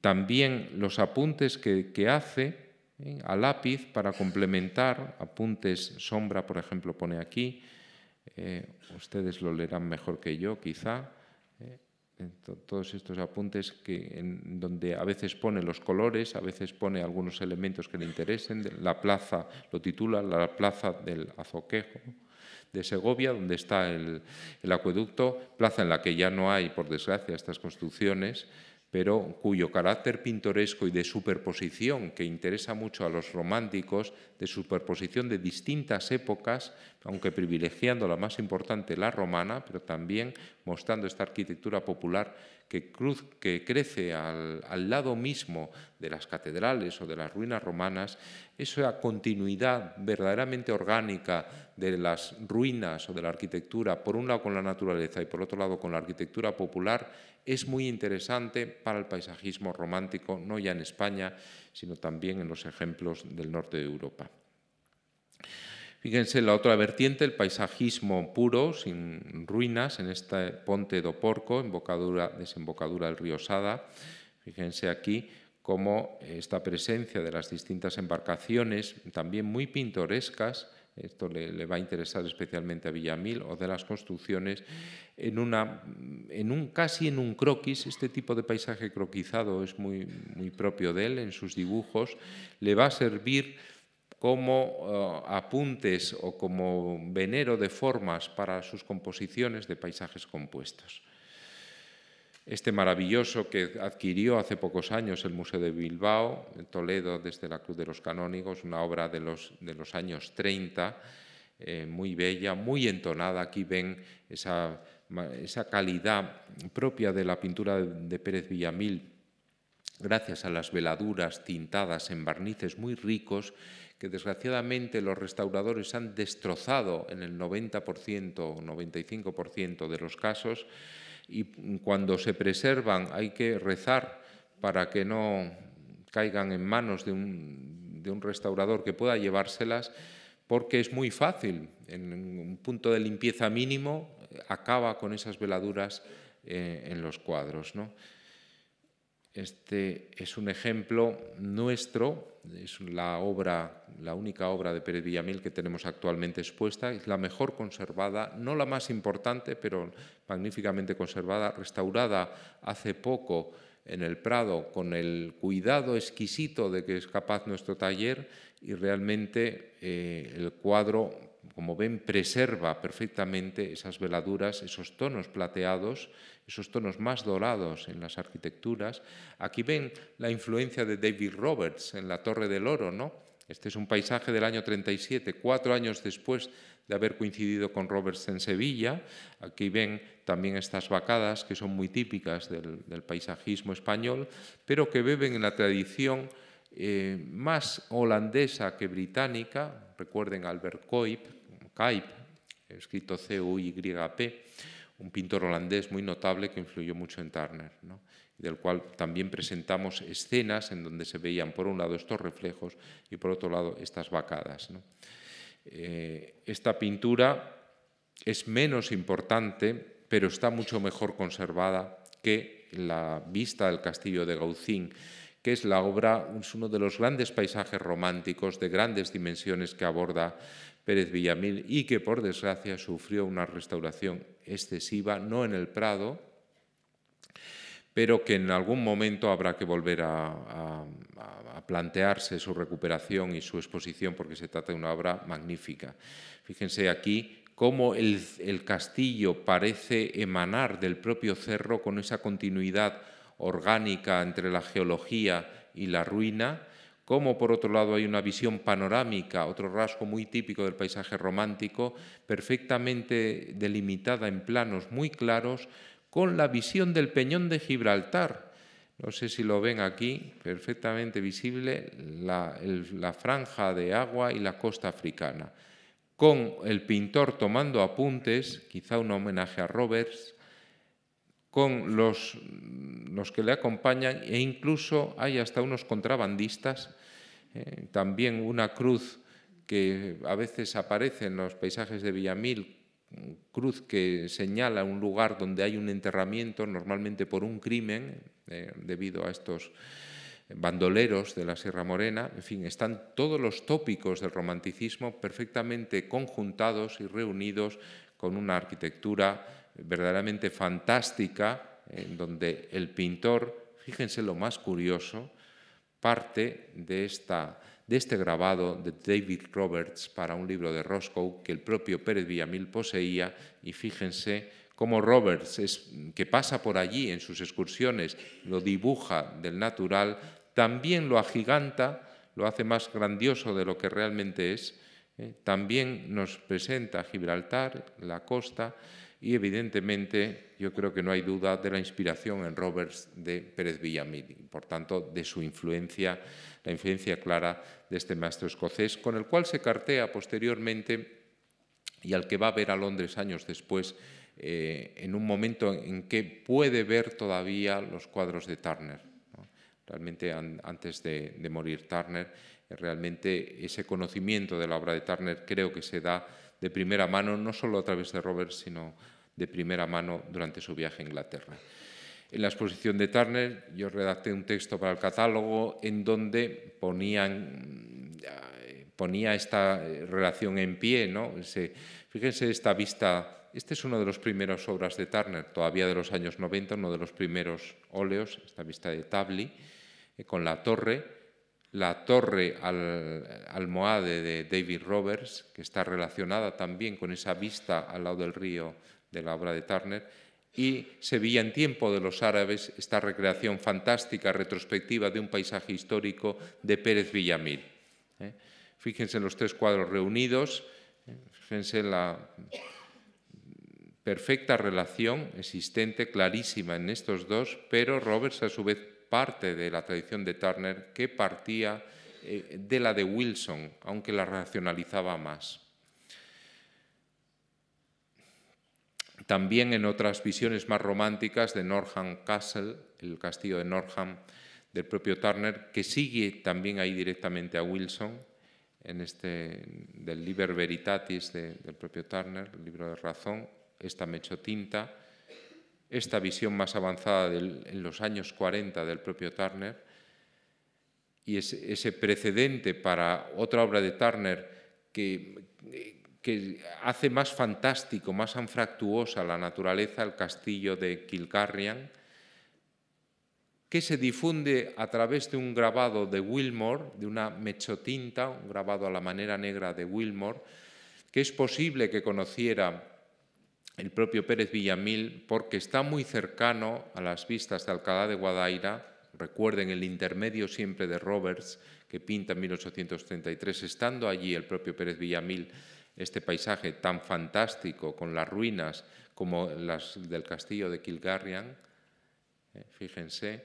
también los apuntes que, hace ¿eh? a lápiz para complementar, apuntes sombra, por ejemplo, pone aquí, eh, ustedes lo leerán mejor que yo quizá, todos estos apuntes que donde a veces pone los colores, a veces pone algunos elementos que le interesen. La plaza lo titula la plaza del Azoquejo de Segovia, donde está el, el acueducto, plaza en la que ya no hay, por desgracia, estas construcciones pero cuyo carácter pintoresco y de superposición que interesa mucho a los románticos, de superposición de distintas épocas, aunque privilegiando la más importante, la romana, pero también mostrando esta arquitectura popular que, crece al, lado mismo de las catedrales o de las ruinas romanas, esa continuidad verdaderamente orgánica de las ruinas o de la arquitectura, por un lado con la naturaleza y por otro lado con la arquitectura popular, es muy interesante para el paisajismo romántico, no ya en España, sino también en los ejemplos del norte de Europa. Fíjense la otra vertiente, el paisajismo puro, sin ruinas, en este Ponte do Porco, embocadura, desembocadura del río Sada. Fíjense aquí cómo esta presencia de las distintas embarcaciones, también muy pintorescas, esto le, va a interesar especialmente a Villamil, o de las construcciones, en, una, en un, casi en un croquis, este tipo de paisaje croquizado es muy, muy propio de él, en sus dibujos, le va a servir como eh, apuntes o como venero de formas para sus composiciones de paisajes compuestos este maravilloso que adquirió hace pocos años el Museo de Bilbao, Toledo, desde la Cruz de los Canónigos, una obra de los, de los años 30, eh, muy bella, muy entonada. Aquí ven esa, esa, calidad propia de la pintura de Pérez Villamil, gracias a las veladuras tintadas en barnices muy ricos que desgraciadamente los restauradores han destrozado en el 90% o 95% de los casos y cuando se preservan hay que rezar para que no caigan en manos de un, restaurador que pueda llevárselas, porque es muy fácil, en un punto de limpieza mínimo, acaba con esas veladuras eh, en los cuadros. ¿no? Este es un ejemplo nuestro, es la obra, la única obra de Pérez Villamil que tenemos actualmente expuesta, es la mejor conservada, no la más importante, pero magníficamente conservada, restaurada hace poco en el Prado con el cuidado exquisito de que es capaz nuestro taller y realmente eh, el cuadro, como ven, preserva perfectamente esas veladuras, esos tonos plateados esos tonos más dorados en las arquitecturas. Aquí ven la influencia de David Roberts en la Torre del Oro, ¿no? Este es un paisaje del año 37, cuatro años después de haber coincidido con Roberts en Sevilla. Aquí ven también estas vacadas que son muy típicas del, paisajismo español, pero que beben en la tradición eh, más holandesa que británica. Recuerden Albert Cuyp, escrito C-U-Y-P, un pintor holandés muy notable que influyó mucho en Turner, del cual también presentamos escenas en donde se veían por un lado estos reflejos y por otro lado estas vacadas. Eh, esta pintura es menos importante, pero está mucho mejor conservada que la vista del castillo de Gaucín, que es la obra, es uno de los grandes paisajes románticos de grandes dimensiones que aborda Pérez Villamil y que por desgracia sufrió una restauración excesiva, no en el Prado, pero que en algún momento habrá que volver a, plantearse su recuperación y su exposición porque se trata de una obra magnífica. Fíjense aquí cómo el, el castillo parece emanar del propio cerro con esa continuidad orgánica entre la geología y la ruina, como por otro lado hay una visión panorámica, otro rasgo muy típico del paisaje romántico, perfectamente delimitada en planos muy claros, con la visión del peñón de Gibraltar. No sé si lo ven aquí, perfectamente visible la, franja de agua y la costa africana, con el pintor tomando apuntes, quizá un homenaje a Roberts, con los, los que le acompañan e incluso hay hasta unos contrabandistas, eh, también una cruz que a veces aparece en los paisajes de Villamil, cruz que señala un lugar donde hay un enterramiento, normalmente por un crimen, eh, debido a estos bandoleros de la Sierra Morena, en fin, están todos los tópicos del romanticismo perfectamente conjuntados y reunidos con una arquitectura verdaderamente fantástica, en donde el pintor, fíjense lo más curioso, parte de, esta, de este grabado de David Roberts para un libro de Roscoe que el propio Pérez Villamil poseía y fíjense cómo Roberts, es, que pasa por allí en sus excursiones, lo dibuja del natural, también lo agiganta, lo hace más grandioso de lo que realmente es, ¿eh? también nos presenta Gibraltar, la costa, y evidentemente yo creo que no hay duda de la inspiración en Roberts de Pérez Villamil, por tanto de su influencia, la influencia clara de este maestro escocés, con el cual se cartea posteriormente y al que va a ver a Londres años después, eh, en un momento en que puede ver todavía los cuadros de Turner. Realmente antes de morir Turner, realmente ese conocimiento de la obra de Turner creo que se da de primera mano, no solo a través de Roberts, sino de primera mano durante su viaje a Inglaterra. En la exposición de Turner yo redacté un texto para el catálogo en donde ponían, ponía esta relación en pie. ¿no? fíjense esta vista, este es uno de los primeros obras de Turner, todavía de los años 90, uno de los primeros óleos, esta vista de Tabli, eh, con la torre, la torre al, almohade de David Roberts, que está relacionada también con esa vista al lado del río de la obra de Turner, y se veía en tiempo de los árabes esta recreación fantástica, retrospectiva de un paisaje histórico de Pérez Villamil. ¿eh? Fíjense los tres cuadros reunidos, ¿eh? fíjense la perfecta relación existente, clarísima en estos dos, pero Roberts a su vez parte de la tradición de Turner que partía eh, de la de Wilson, aunque la racionalizaba más. También en otras visiones más románticas de Norham Castle, el castillo de Norham del propio Turner, que sigue también ahí directamente a Wilson, en este del Liber Veritatis del propio Turner, el libro de razón, esta mechotinta, esta visión más avanzada en los años 40 del propio Turner y ese, precedente para otra obra de Turner que, hace más fantástico, más anfractuosa la naturaleza, el castillo de Kilcarrian, que se difunde a través de un grabado de Wilmore, de una mechotinta, un grabado a la manera negra de Wilmore, que es posible que conociera el propio Pérez Villamil, porque está muy cercano a las vistas de Alcalá de Guadaira. Recuerden el intermedio siempre de Roberts, que pinta en 1833, estando allí el propio Pérez Villamil, este paisaje tan fantástico, con las ruinas como las del castillo de Kilgarrian. Eh, fíjense,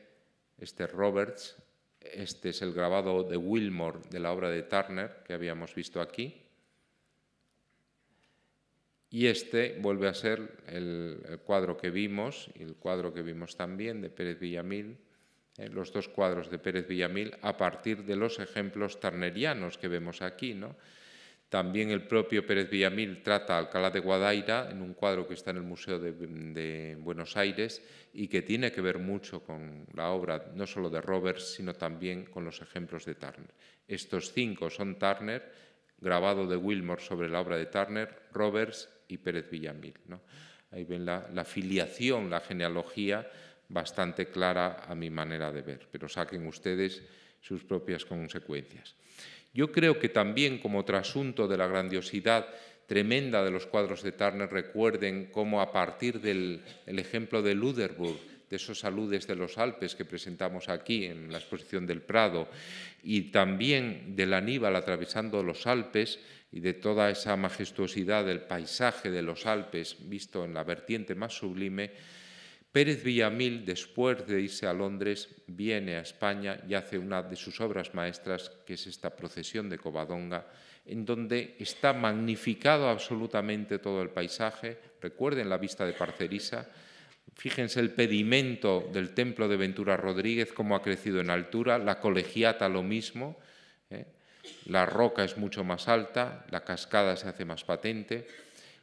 este Roberts, este es el grabado de Wilmore de la obra de Turner que habíamos visto aquí. Y este vuelve a ser el, cuadro que vimos, el cuadro que vimos también de Pérez Villamil, eh, los dos cuadros de Pérez Villamil a partir de los ejemplos tarnerianos que vemos aquí. ¿no? También el propio Pérez Villamil trata a Alcalá de Guadaira en un cuadro que está en el Museo de, de, Buenos Aires y que tiene que ver mucho con la obra no solo de Roberts, sino también con los ejemplos de Turner. Estos cinco son Turner, grabado de Wilmore sobre la obra de Turner, Roberts y Pérez Villamil. ¿no? Ahí ven la, filiación, la genealogía bastante clara a mi manera de ver, pero saquen ustedes sus propias consecuencias. Yo creo que también como trasunto de la grandiosidad tremenda de los cuadros de Turner, recuerden cómo a partir del ejemplo de Luderburg, de esos saludes de los Alpes que presentamos aquí en la exposición del Prado, y también del Aníbal atravesando los Alpes y de toda esa majestuosidad del paisaje de los Alpes visto en la vertiente más sublime, Pérez Villamil, después de irse a Londres, viene a España y hace una de sus obras maestras, que es esta procesión de Covadonga, en donde está magnificado absolutamente todo el paisaje. Recuerden la vista de Parcerisa, Fíjense el pedimento del templo de Ventura Rodríguez, cómo ha crecido en altura, la colegiata lo mismo, ¿eh? la roca es mucho más alta, la cascada se hace más patente,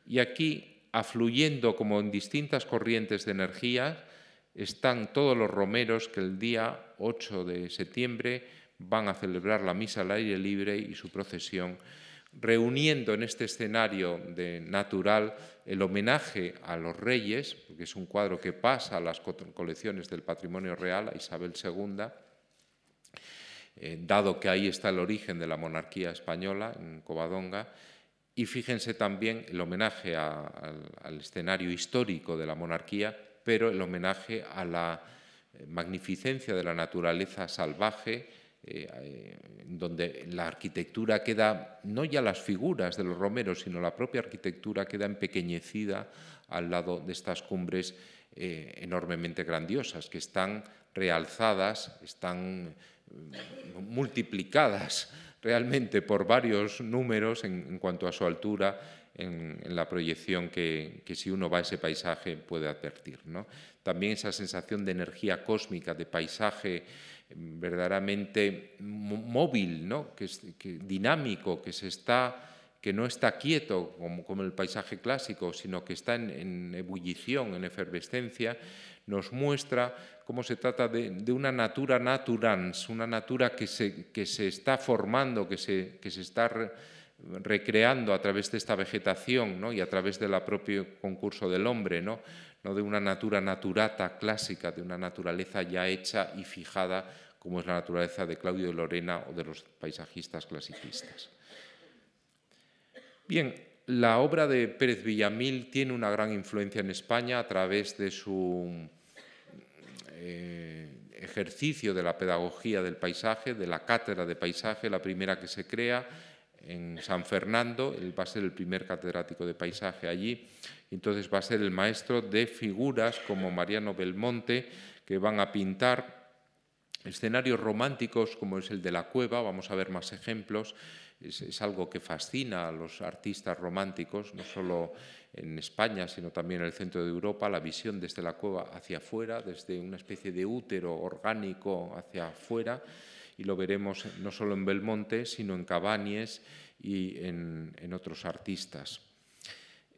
y aquí, afluyendo como en distintas corrientes de energía, están todos los romeros que el día 8 de septiembre van a celebrar la misa al aire libre y su procesión reuniendo en este escenario de natural el homenaje a los reyes, porque es un cuadro que pasa a las colecciones del patrimonio real, a Isabel II, eh, dado que ahí está el origen de la monarquía española, en Covadonga, y fíjense también el homenaje al escenario histórico de la monarquía, pero el homenaje a la eh, magnificencia de la naturaleza salvaje, eh, donde la arquitectura queda, no ya las figuras de los romeros, sino la propia arquitectura queda empequeñecida al lado de estas cumbres eh, enormemente grandiosas, que están realzadas, están multiplicadas realmente por varios números en, cuanto a su altura en, la proyección que, si uno va a ese paisaje puede advertir. ¿no? También esa sensación de energía cósmica, de paisaje verdaderamente móvil, ¿no? que, dinámico, que, se está, que no está quieto como, el paisaje clásico, sino que está en, ebullición, en efervescencia, nos muestra cómo se trata de, una natura naturans, una natura que se, que se está formando, que se, que se está recreando a través de esta vegetación ¿no? y a través del propio concurso del hombre. ¿no? no de una natura naturata clásica, de una naturaleza ya hecha y fijada como es la naturaleza de Claudio de Lorena o de los paisajistas clasicistas. Bien, la obra de Pérez Villamil tiene una gran influencia en España a través de su eh, ejercicio de la pedagogía del paisaje, de la cátedra de paisaje, la primera que se crea en San Fernando, él va a ser el primer catedrático de paisaje allí, entonces va a ser el maestro de figuras como Mariano Belmonte, que van a pintar escenarios románticos como es el de la cueva, vamos a ver más ejemplos, es, algo que fascina a los artistas románticos, no solo en España, sino también en el centro de Europa, la visión desde la cueva hacia afuera, desde una especie de útero orgánico hacia afuera, y lo veremos no solo en Belmonte, sino en Cabañes y en, otros artistas.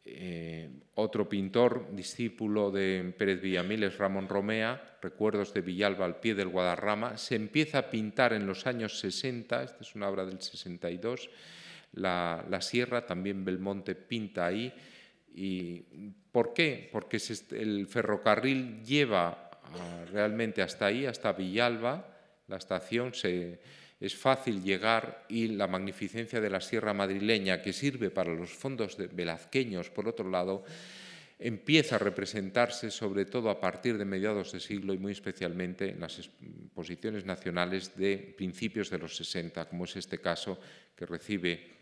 Eh, otro pintor, discípulo de Pérez Villamil, es Ramón Romea, Recuerdos de Villalba al pie del Guadarrama. Se empieza a pintar en los años 60, esta es una obra del 62, la, la sierra, también Belmonte pinta ahí. ¿Y por qué? Porque el ferrocarril lleva realmente hasta ahí, hasta Villalba, la estación es fácil llegar y la magnificencia de la sierra madrileña, que sirve para los fondos velazqueños, por otro lado, empieza a representarse sobre todo a partir de mediados de siglo y muy especialmente en las exposiciones nacionales de principios de los 60, como es este caso que recibe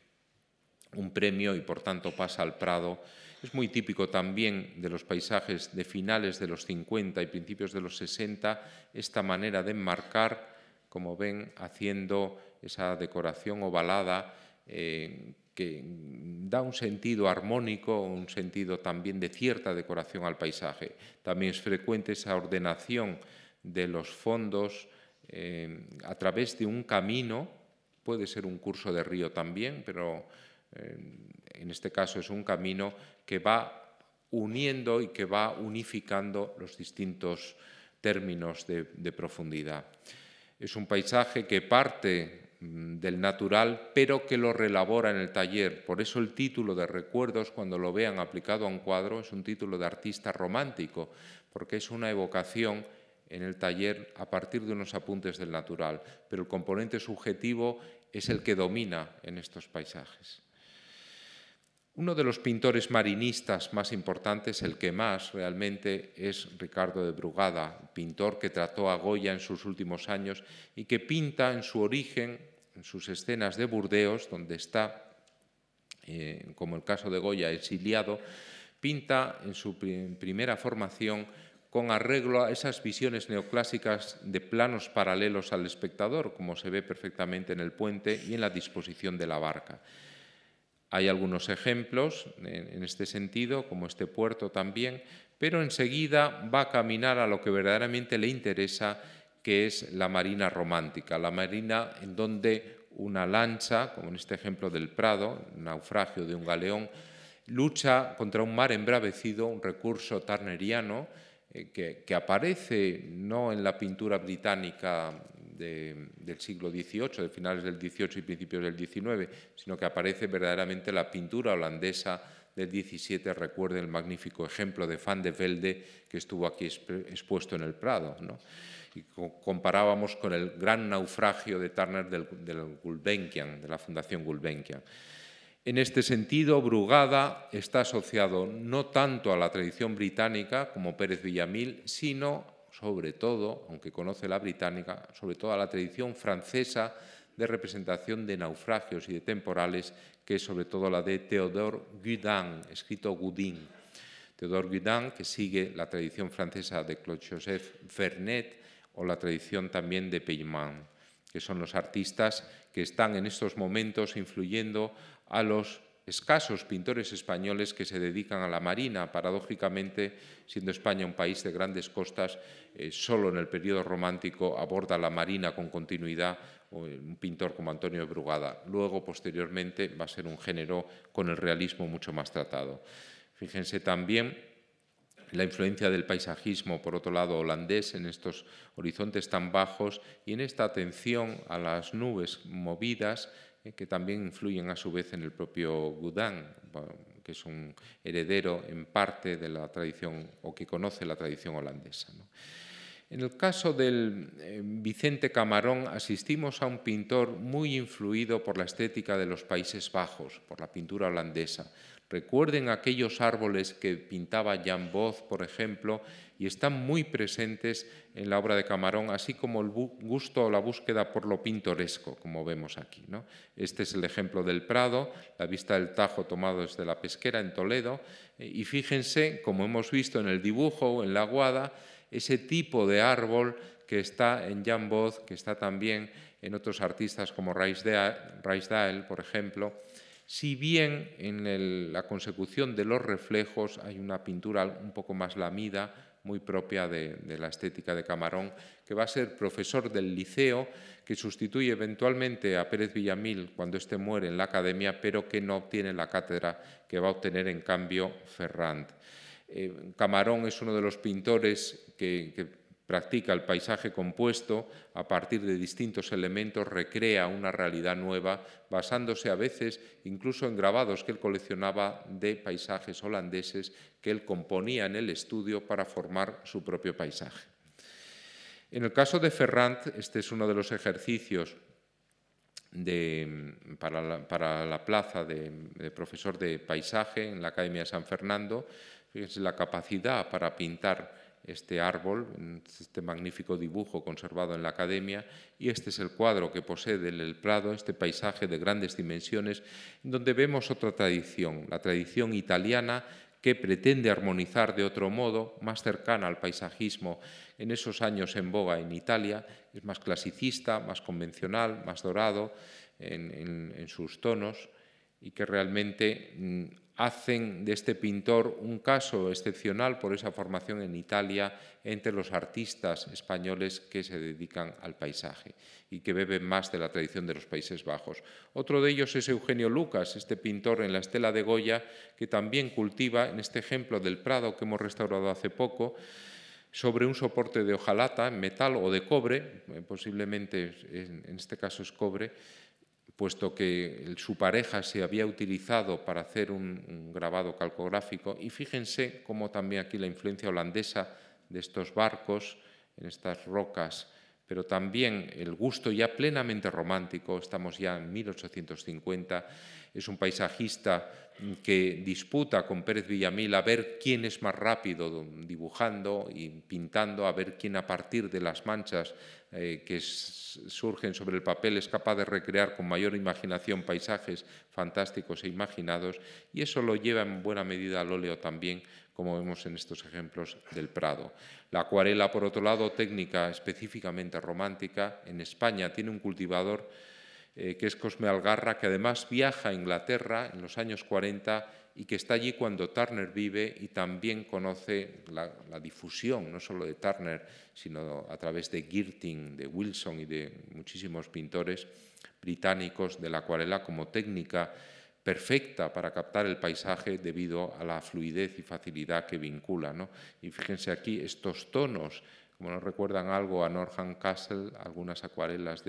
un premio y por tanto pasa al Prado. Es muy típico también de los paisajes de finales de los 50 y principios de los 60 esta manera de enmarcar, como ven, haciendo esa decoración ovalada eh, que da un sentido armónico, un sentido también de cierta decoración al paisaje. También es frecuente esa ordenación de los fondos eh, a través de un camino, puede ser un curso de río también, pero en este caso es un camino que va uniendo y que va unificando los distintos términos de, profundidad. Es un paisaje que parte mm, del natural, pero que lo relabora en el taller. Por eso el título de Recuerdos, cuando lo vean aplicado a un cuadro, es un título de artista romántico, porque es una evocación en el taller a partir de unos apuntes del natural, pero el componente subjetivo es el que domina en estos paisajes. Uno de los pintores marinistas más importantes, el que más realmente, es Ricardo de Brugada, pintor que trató a Goya en sus últimos años y que pinta en su origen, en sus escenas de Burdeos, donde está, eh, como el caso de Goya, exiliado, pinta en su primera formación con arreglo a esas visiones neoclásicas de planos paralelos al espectador, como se ve perfectamente en el puente y en la disposición de la barca. Hay algunos ejemplos en este sentido, como este puerto también, pero enseguida va a caminar a lo que verdaderamente le interesa, que es la marina romántica, la marina en donde una lancha, como en este ejemplo del Prado, naufragio de un galeón, lucha contra un mar embravecido, un recurso tarneriano eh, que, que, aparece no en la pintura británica del siglo XVIII, de finales del XVIII y principios del XIX, sino que aparece verdaderamente la pintura holandesa del XVII. Recuerden el magnífico ejemplo de Van de Velde que estuvo aquí expuesto en el Prado. Y comparábamos con el gran naufragio de Turner del Gulbenkian, de la Fundación Gulbenkian. En este sentido, Brugada está asociado no tanto a la tradición británica como Pérez Villamil, sino sobre todo, aunque conoce la británica, sobre todo a la tradición francesa de representación de naufragios y de temporales, que es sobre todo la de Théodore Gudin, escrito Gudin. Théodore Gudin, que sigue la tradición francesa de Claude-Joseph Vernet o la tradición también de Peyman, que son los artistas que están en estos momentos influyendo a los escasos pintores españoles que se dedican a la marina. Paradójicamente, siendo España un país de grandes costas, eh, solo en el periodo romántico aborda la marina con continuidad un pintor como Antonio Brugada. Luego, posteriormente, va a ser un género con el realismo mucho más tratado. Fíjense también la influencia del paisajismo, por otro lado, holandés en estos horizontes tan bajos y en esta atención a las nubes movidas eh, que también influyen a su vez en el propio Gudin, que es un heredero en parte de la tradición o que conoce la tradición holandesa. En el caso del eh, Vicente Camarón asistimos a un pintor muy influido por la estética de los Países Bajos, por la pintura holandesa. Recuerden aquellos árboles que pintaba Jan Both, por ejemplo, y están muy presentes en la obra de Camarón, así como el gusto o la búsqueda por lo pintoresco, como vemos aquí. ¿no? Este es el ejemplo del Prado, la vista del Tajo tomado desde la pesquera en Toledo, eh, y fíjense, como hemos visto en el dibujo en la guada, ese tipo de árbol que está en Jan Both, que está también en otros artistas como Rice por ejemplo, si bien en la consecución de los reflejos hay una pintura un poco más lamida, muy propia de, la estética de Camarón, que va a ser profesor del liceo, que sustituye eventualmente a Pérez Villamil cuando éste muere en la academia, pero que no obtiene la cátedra que va a obtener en cambio Ferrand. Eh, Camarón es uno de los pintores que Practica el paisaje compuesto, a partir de distintos elementos recrea una realidad nueva, basándose a veces incluso en grabados que él coleccionaba de paisajes holandeses que él componía en el estudio para formar su propio paisaje. En el caso de Ferrand, este es uno de los ejercicios para, la, plaza de, de, profesor de paisaje en la Academia de San Fernando. Fíjense la capacidad para pintar este árbol, este magnífico dibujo conservado en la Academia, y este es el cuadro que posee el Prado, este paisaje de grandes dimensiones, donde vemos otra tradición, la tradición italiana que pretende armonizar de otro modo, más cercana al paisajismo en esos años en boga en Italia, es más clasicista, más convencional, más dorado en, en sus tonos y que realmente mm, hacen de este pintor un caso excepcional por esa formación en Italia entre los artistas españoles que se dedican al paisaje y que beben más de la tradición de los Países Bajos. Otro de ellos es Eugenio Lucas, este pintor en la estela de Goya, que también cultiva en este ejemplo del Prado que hemos restaurado hace poco, sobre un soporte de hojalata, metal o de cobre, eh, posiblemente en este caso es cobre, puesto que su pareja se había utilizado para hacer un, grabado calcográfico. Y fíjense cómo también aquí la influencia holandesa de estos barcos en estas rocas, pero también el gusto ya plenamente romántico, estamos ya en 1850, es un paisajista que disputa con Pérez Villamil a ver quién es más rápido dibujando y pintando, a ver quién a partir de las manchas eh, que surgen sobre el papel es capaz de recrear con mayor imaginación paisajes fantásticos e imaginados y eso lo lleva en buena medida al óleo también, como vemos en estos ejemplos del Prado. La acuarela, por otro lado, técnica específicamente romántica, en España tiene un cultivador eh, que es Cosme Algarra, que además viaja a Inglaterra en los años 40 y que está allí cuando Turner vive y también conoce la, difusión, no solo de Turner, sino a través de Girting, de Wilson y de muchísimos pintores británicos de la acuarela como técnica perfecta para captar el paisaje debido a la fluidez y facilidad que vincula. Y fíjense aquí estos tonos como nos recuerdan algo a Norham Castle, algunas acuarelas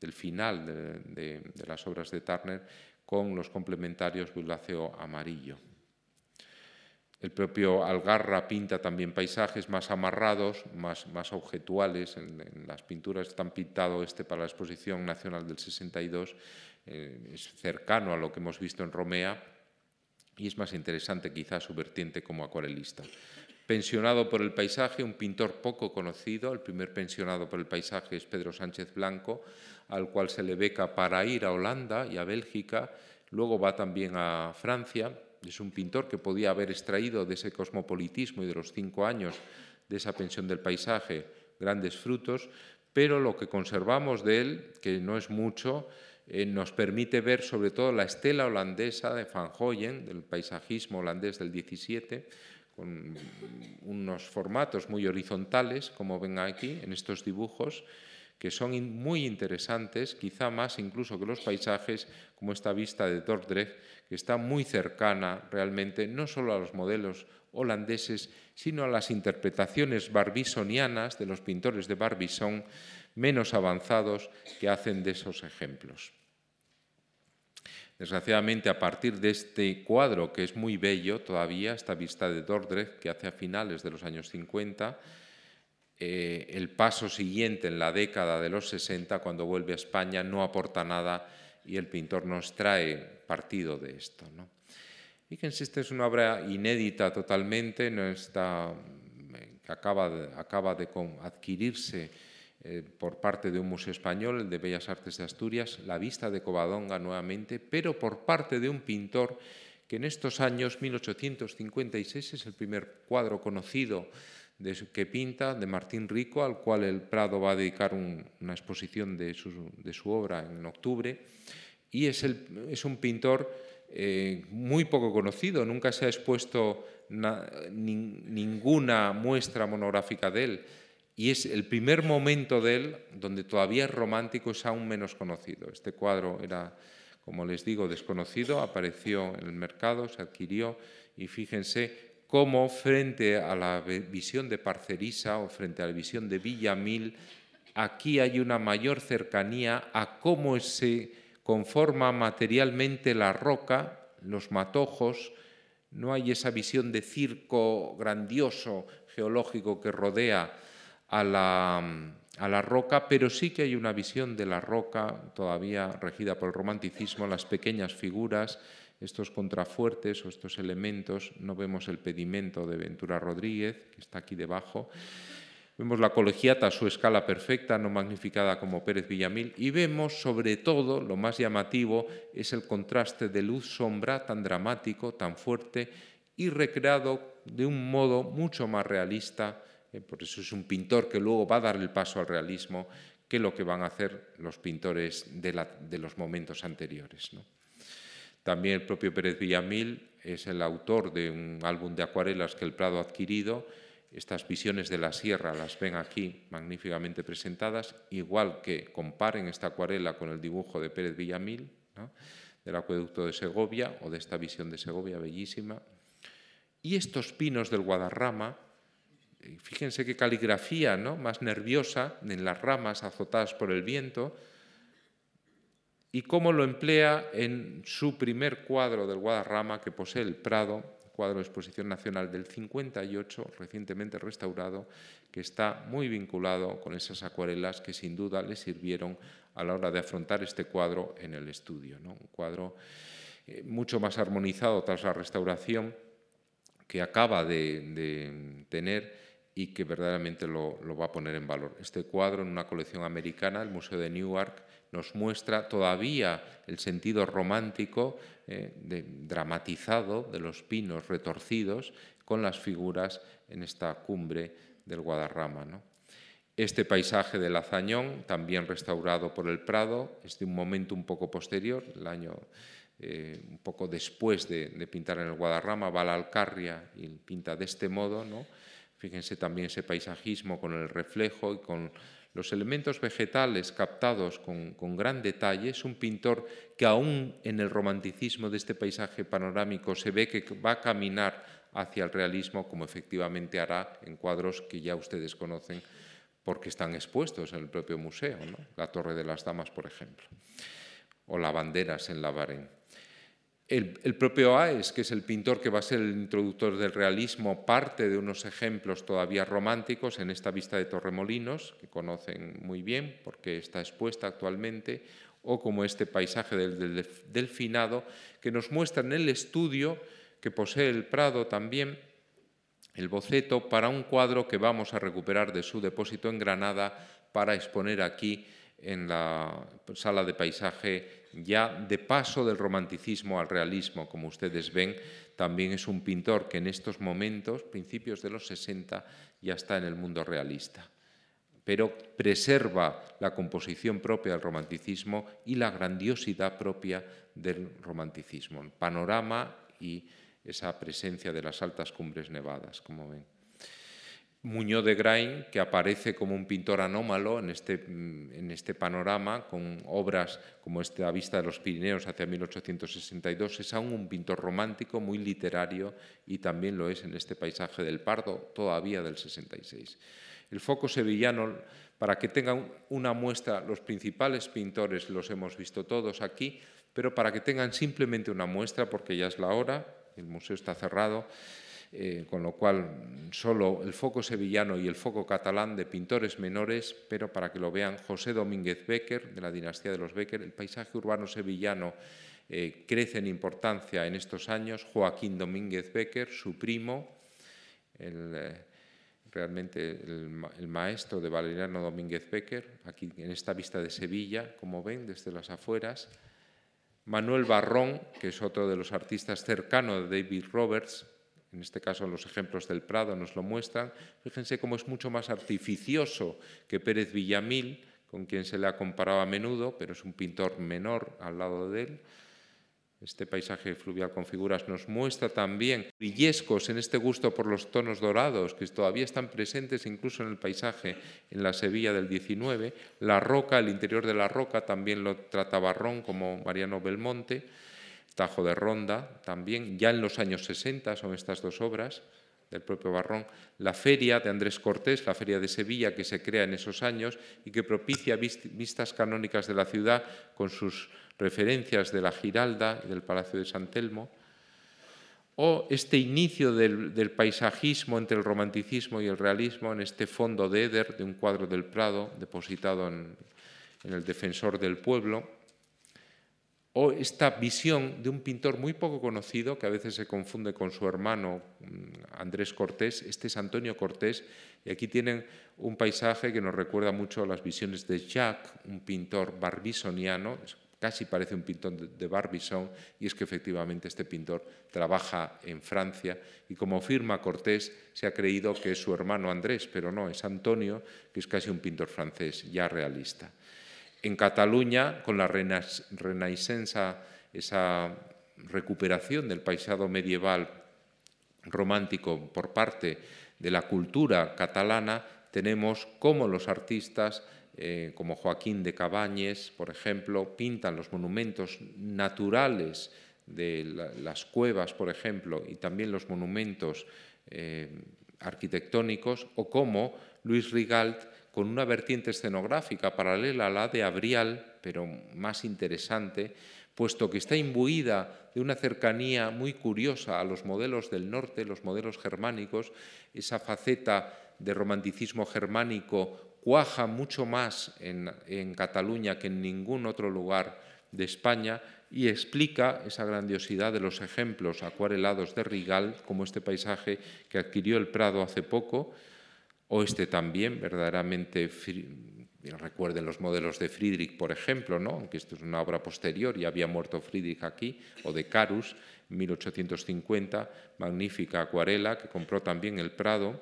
del final de, las obras de Turner, con los complementarios violáceo amarillo. El propio Algarra pinta también paisajes más amarrados, más, más objetuales. En, las pinturas están pintado este para la Exposición Nacional del 62, eh, es cercano a lo que hemos visto en Romea y es más interesante quizá su vertiente como acuarelista pensionado por el paisaje, un pintor poco conocido, el primer pensionado por el paisaje es Pedro Sánchez Blanco, al cual se le beca para ir a Holanda y a Bélgica, luego va también a Francia, es un pintor que podía haber extraído de ese cosmopolitismo y de los cinco años de esa pensión del paisaje grandes frutos, pero lo que conservamos de él, que no es mucho, eh, nos permite ver sobre todo la estela holandesa de Van Hoyen, del paisajismo holandés del 17, con unos formatos muy horizontales, como ven aquí en estos dibujos, que son muy interesantes, quizá más incluso que los paisajes, como esta vista de Dordrecht, que está muy cercana realmente no solo a los modelos holandeses, sino a las interpretaciones barbisonianas de los pintores de Barbizon menos avanzados que hacen de esos ejemplos. Desgraciadamente, a partir de este cuadro, que es muy bello todavía, esta vista de Dordrecht, que hace a finales de los años 50, eh, el paso siguiente en la década de los 60, cuando vuelve a España, no aporta nada y el pintor nos trae partido de esto. ¿no? Fíjense, esta es una obra inédita totalmente, no está, que acaba acaba de adquirirse eh, por parte de un museo español, el de Bellas Artes de Asturias, la vista de Covadonga nuevamente, pero por parte de un pintor que en estos años, 1856, es el primer cuadro conocido que pinta, de Martín Rico, al cual el Prado va a dedicar una exposición de su, obra en octubre, y es, un pintor eh, muy poco conocido, nunca se ha expuesto ninguna muestra monográfica de él y es el primer momento de él donde todavía es romántico, es aún menos conocido. Este cuadro era, como les digo, desconocido, apareció en el mercado, se adquirió y fíjense cómo frente a la visión de Parcerisa o frente a la visión de Villamil, aquí hay una mayor cercanía a cómo se conforma materialmente la roca, los matojos, no hay esa visión de circo grandioso geológico que rodea a la, roca, pero sí que hay una visión de la roca todavía regida por el romanticismo, las pequeñas figuras, estos contrafuertes o estos elementos. No vemos el pedimento de Ventura Rodríguez, que está aquí debajo. Vemos la colegiata a su escala perfecta, no magnificada como Pérez Villamil, y vemos sobre todo, lo más llamativo, es el contraste de luz-sombra tan dramático, tan fuerte, y recreado de un modo mucho más realista por eso es un pintor que luego va a dar el paso al realismo, que lo que van a hacer los pintores de, los momentos anteriores. También el propio Pérez Villamil es el autor de un álbum de acuarelas que el Prado ha adquirido. Estas visiones de la sierra las ven aquí magníficamente presentadas, igual que comparen esta acuarela con el dibujo de Pérez Villamil, del acueducto de Segovia o de esta visión de Segovia bellísima. Y estos pinos del Guadarrama, Fíjense qué caligrafía ¿no? más nerviosa en las ramas azotadas por el viento. y cómo lo emplea en su primer cuadro del Guadarrama que posee el Prado, cuadro de exposición nacional del 58, recientemente restaurado, que está muy vinculado con esas acuarelas que sin duda le sirvieron a la hora de afrontar este cuadro en el estudio. Un cuadro eh, mucho más armonizado tras la restauración que acaba de, tener y que verdaderamente lo, va a poner en valor. Este cuadro en una colección americana, el Museo de Newark, nos muestra todavía el sentido romántico eh, dramatizado de los pinos retorcidos con las figuras en esta cumbre del Guadarrama. Este paisaje del Azañón, también restaurado por el Prado, es de un momento un poco posterior, el año eh, un poco después de, pintar en el Guadarrama, va a la Alcarria y pinta de este modo. ¿no? Fíjense también ese paisajismo con el reflejo y con los elementos vegetales captados con, gran detalle. Es un pintor que aún en el romanticismo de este paisaje panorámico se ve que va a caminar hacia el realismo, como efectivamente hará en cuadros que ya ustedes conocen porque están expuestos en el propio museo, la Torre de las Damas, por ejemplo, o la Banderas en la El, propio Aes, que es el pintor que va a ser el introductor del realismo, parte de unos ejemplos todavía románticos en esta vista de Torremolinos, que conocen muy bien porque está expuesta actualmente, o como este paisaje del, delfinado, que nos muestra en el estudio que posee el Prado también el boceto para un cuadro que vamos a recuperar de su depósito en Granada para exponer aquí en la sala de paisaje ya de paso del romanticismo al realismo, como ustedes ven, también es un pintor que en estos momentos, principios de los 60, ya está en el mundo realista, pero preserva la composición propia del romanticismo y la grandiosidad propia del romanticismo, el panorama y esa presencia de las altas cumbres nevadas, como ven. Muñoz de Grain, que aparece como un pintor anómalo en este, en este panorama, con obras como esta Vista de los Pirineos hacia 1862, es aún un pintor romántico, muy literario, y también lo es en este paisaje del Pardo, todavía del 66. El foco sevillano, para que tengan una muestra, los principales pintores los hemos visto todos aquí, pero para que tengan simplemente una muestra, porque ya es la hora, el museo está cerrado, eh, con lo cual solo el foco sevillano y el foco catalán de pintores menores, pero para que lo vean, José Domínguez Becker, de la dinastía de los Becker, el paisaje urbano sevillano eh, crece en importancia en estos años, Joaquín Domínguez Becker, su primo, eh, realmente el, el, maestro de Valeriano Domínguez Becker, aquí en esta vista de Sevilla, como ven, desde las afueras, Manuel Barrón, que es otro de los artistas cercanos de David Roberts, en este caso los ejemplos del Prado nos lo muestran, fíjense cómo es mucho más artificioso que Pérez Villamil, con quien se le ha comparado a menudo, pero es un pintor menor al lado de él. Este paisaje fluvial con figuras nos muestra también brillescos en este gusto por los tonos dorados que todavía están presentes incluso en el paisaje en la Sevilla del 19. La roca, el interior de la roca también lo trata Barrón como Mariano Belmonte. Tajo de Ronda, también, ya en los años 60 son estas dos obras del propio Barrón, la feria de Andrés Cortés, la feria de Sevilla que se crea en esos años y que propicia vistas canónicas de la ciudad con sus referencias de la Giralda y del Palacio de San Telmo, o este inicio del, paisajismo entre el romanticismo y el realismo en este fondo de Eder, de un cuadro del Prado depositado en el Defensor del Pueblo, o esta visión de un pintor muy poco conocido, que a veces se confunde con su hermano mm, Andrés Cortés, este es Antonio Cortés, y aquí tienen un paisaje que nos recuerda mucho a las visiones de Jacques, un pintor barbisoniano, casi parece un pintor de Barbizon, y es que efectivamente este pintor trabaja en Francia, y como afirma Cortés, se ha creído que es su hermano Andrés, pero no, es Antonio, que es casi un pintor francés, ya realista. En Cataluña, con la Renaissance, esa recuperación del paisado medieval romántico por parte de la cultura catalana, tenemos cómo los artistas, eh, como Joaquín de Cabañes, por ejemplo, pintan los monumentos naturales de las cuevas, por ejemplo, y también los monumentos eh, arquitectónicos, o cómo Luis Rigalt con una vertiente escenográfica paralela a la de Abrial, pero más interesante, puesto que está imbuida de una cercanía muy curiosa a los modelos del norte, los modelos germánicos, esa faceta de romanticismo germánico cuaja mucho más en, en Cataluña que en ningún otro lugar de España y explica esa grandiosidad de los ejemplos acuarelados de Rigal, como este paisaje que adquirió el Prado hace poco, o este también, verdaderamente, recuerden los modelos de Friedrich, por ejemplo, ¿no? aunque esto es una obra posterior y había muerto Friedrich aquí, o de Carus, en 1850, magnífica acuarela que compró también el Prado,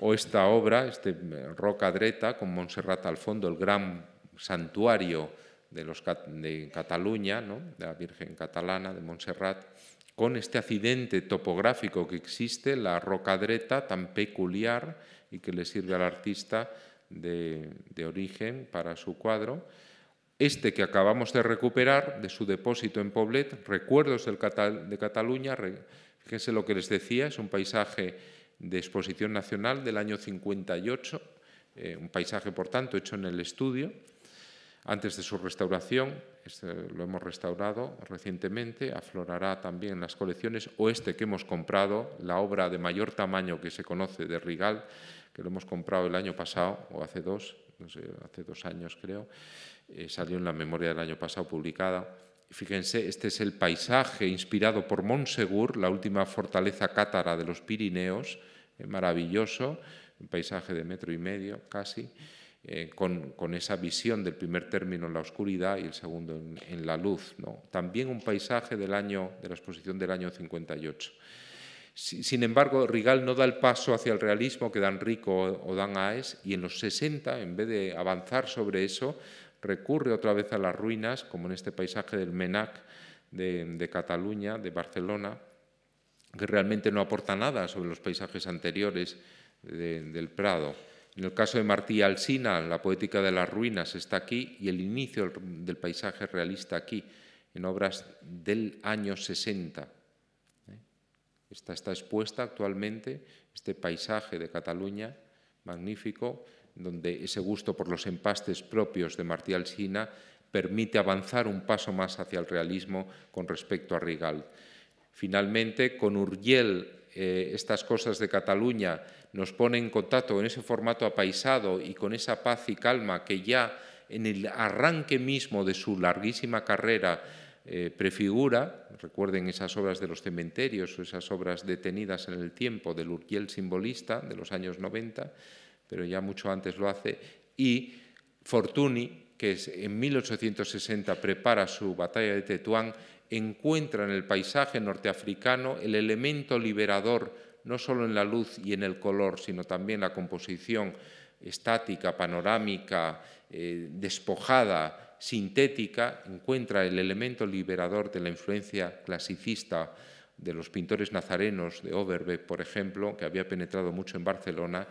o esta obra, este Roca Dreta, con Montserrat al fondo, el gran santuario de, los, de Cataluña, ¿no? de la Virgen Catalana, de Montserrat, con este accidente topográfico que existe, la rocadreta tan peculiar y que le sirve al artista de, origen para su cuadro. Este que acabamos de recuperar de su depósito en Poblet, Recuerdos del de Cataluña, fíjense lo que les decía, es un paisaje de exposición nacional del año 58, eh, un paisaje, por tanto, hecho en el estudio, antes de su restauración, este lo hemos restaurado recientemente, aflorará también en las colecciones, o este que hemos comprado, la obra de mayor tamaño que se conoce de Rigal, que lo hemos comprado el año pasado, o hace dos, no sé, hace dos años creo, eh, salió en la memoria del año pasado publicada. Fíjense, este es el paisaje inspirado por Montsegur, la última fortaleza cátara de los Pirineos, eh, maravilloso, un paisaje de metro y medio casi, eh, con, esa visión del primer término en la oscuridad y el segundo en, la luz. ¿no? También un paisaje del año, de la exposición del año 58. Sin embargo, Rigal no da el paso hacia el realismo que Dan Rico o Dan Aes y en los 60, en vez de avanzar sobre eso, recurre otra vez a las ruinas, como en este paisaje del Menac de, Cataluña, de Barcelona, que realmente no aporta nada sobre los paisajes anteriores del Prado. En el caso de Martí Alsina, la poética de las ruinas está aquí y el inicio del paisaje realista aquí, en obras del año 60. Esta está expuesta actualmente, este paisaje de Cataluña, magnífico, donde ese gusto por los empastes propios de Martí Alsina permite avanzar un paso más hacia el realismo con respecto a Rigal. Finalmente, con Urgel, eh, estas cosas de Cataluña nos pone en contacto con ese formato apaisado y con esa paz y calma que ya en el arranque mismo de su larguísima carrera eh, prefigura, recuerden esas obras de los cementerios o esas obras detenidas en el tiempo del Urquiel simbolista de los años 90, pero ya mucho antes lo hace, y Fortuny, que en 1860 prepara su batalla de Tetuán, encuentra en el paisaje norteafricano el elemento liberador no solo en la luz y en el color, sino también la composición estática, panorámica, eh, despojada, sintética, encuentra el elemento liberador de la influencia clasicista de los pintores nazarenos de Overbeck, por ejemplo, que había penetrado mucho en Barcelona,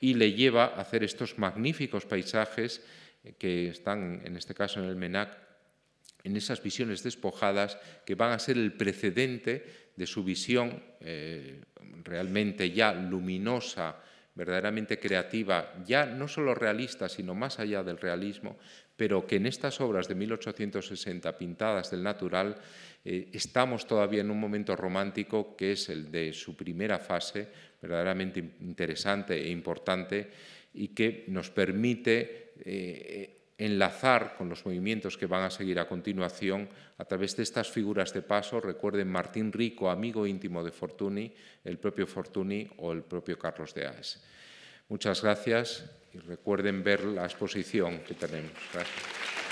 y le lleva a hacer estos magníficos paisajes eh, que están, en este caso, en el Menac, en esas visiones despojadas que van a ser el precedente de su visión eh, realmente ya luminosa, verdaderamente creativa, ya no solo realista, sino más allá del realismo, pero que en estas obras de 1860 pintadas del natural eh, estamos todavía en un momento romántico que es el de su primera fase, verdaderamente interesante e importante y que nos permite eh, enlazar con los movimientos que van a seguir a continuación a través de estas figuras de paso. Recuerden Martín Rico, amigo íntimo de Fortuny, el propio Fortuny o el propio Carlos de Aes. Muchas gracias y recuerden ver la exposición que tenemos. Gracias.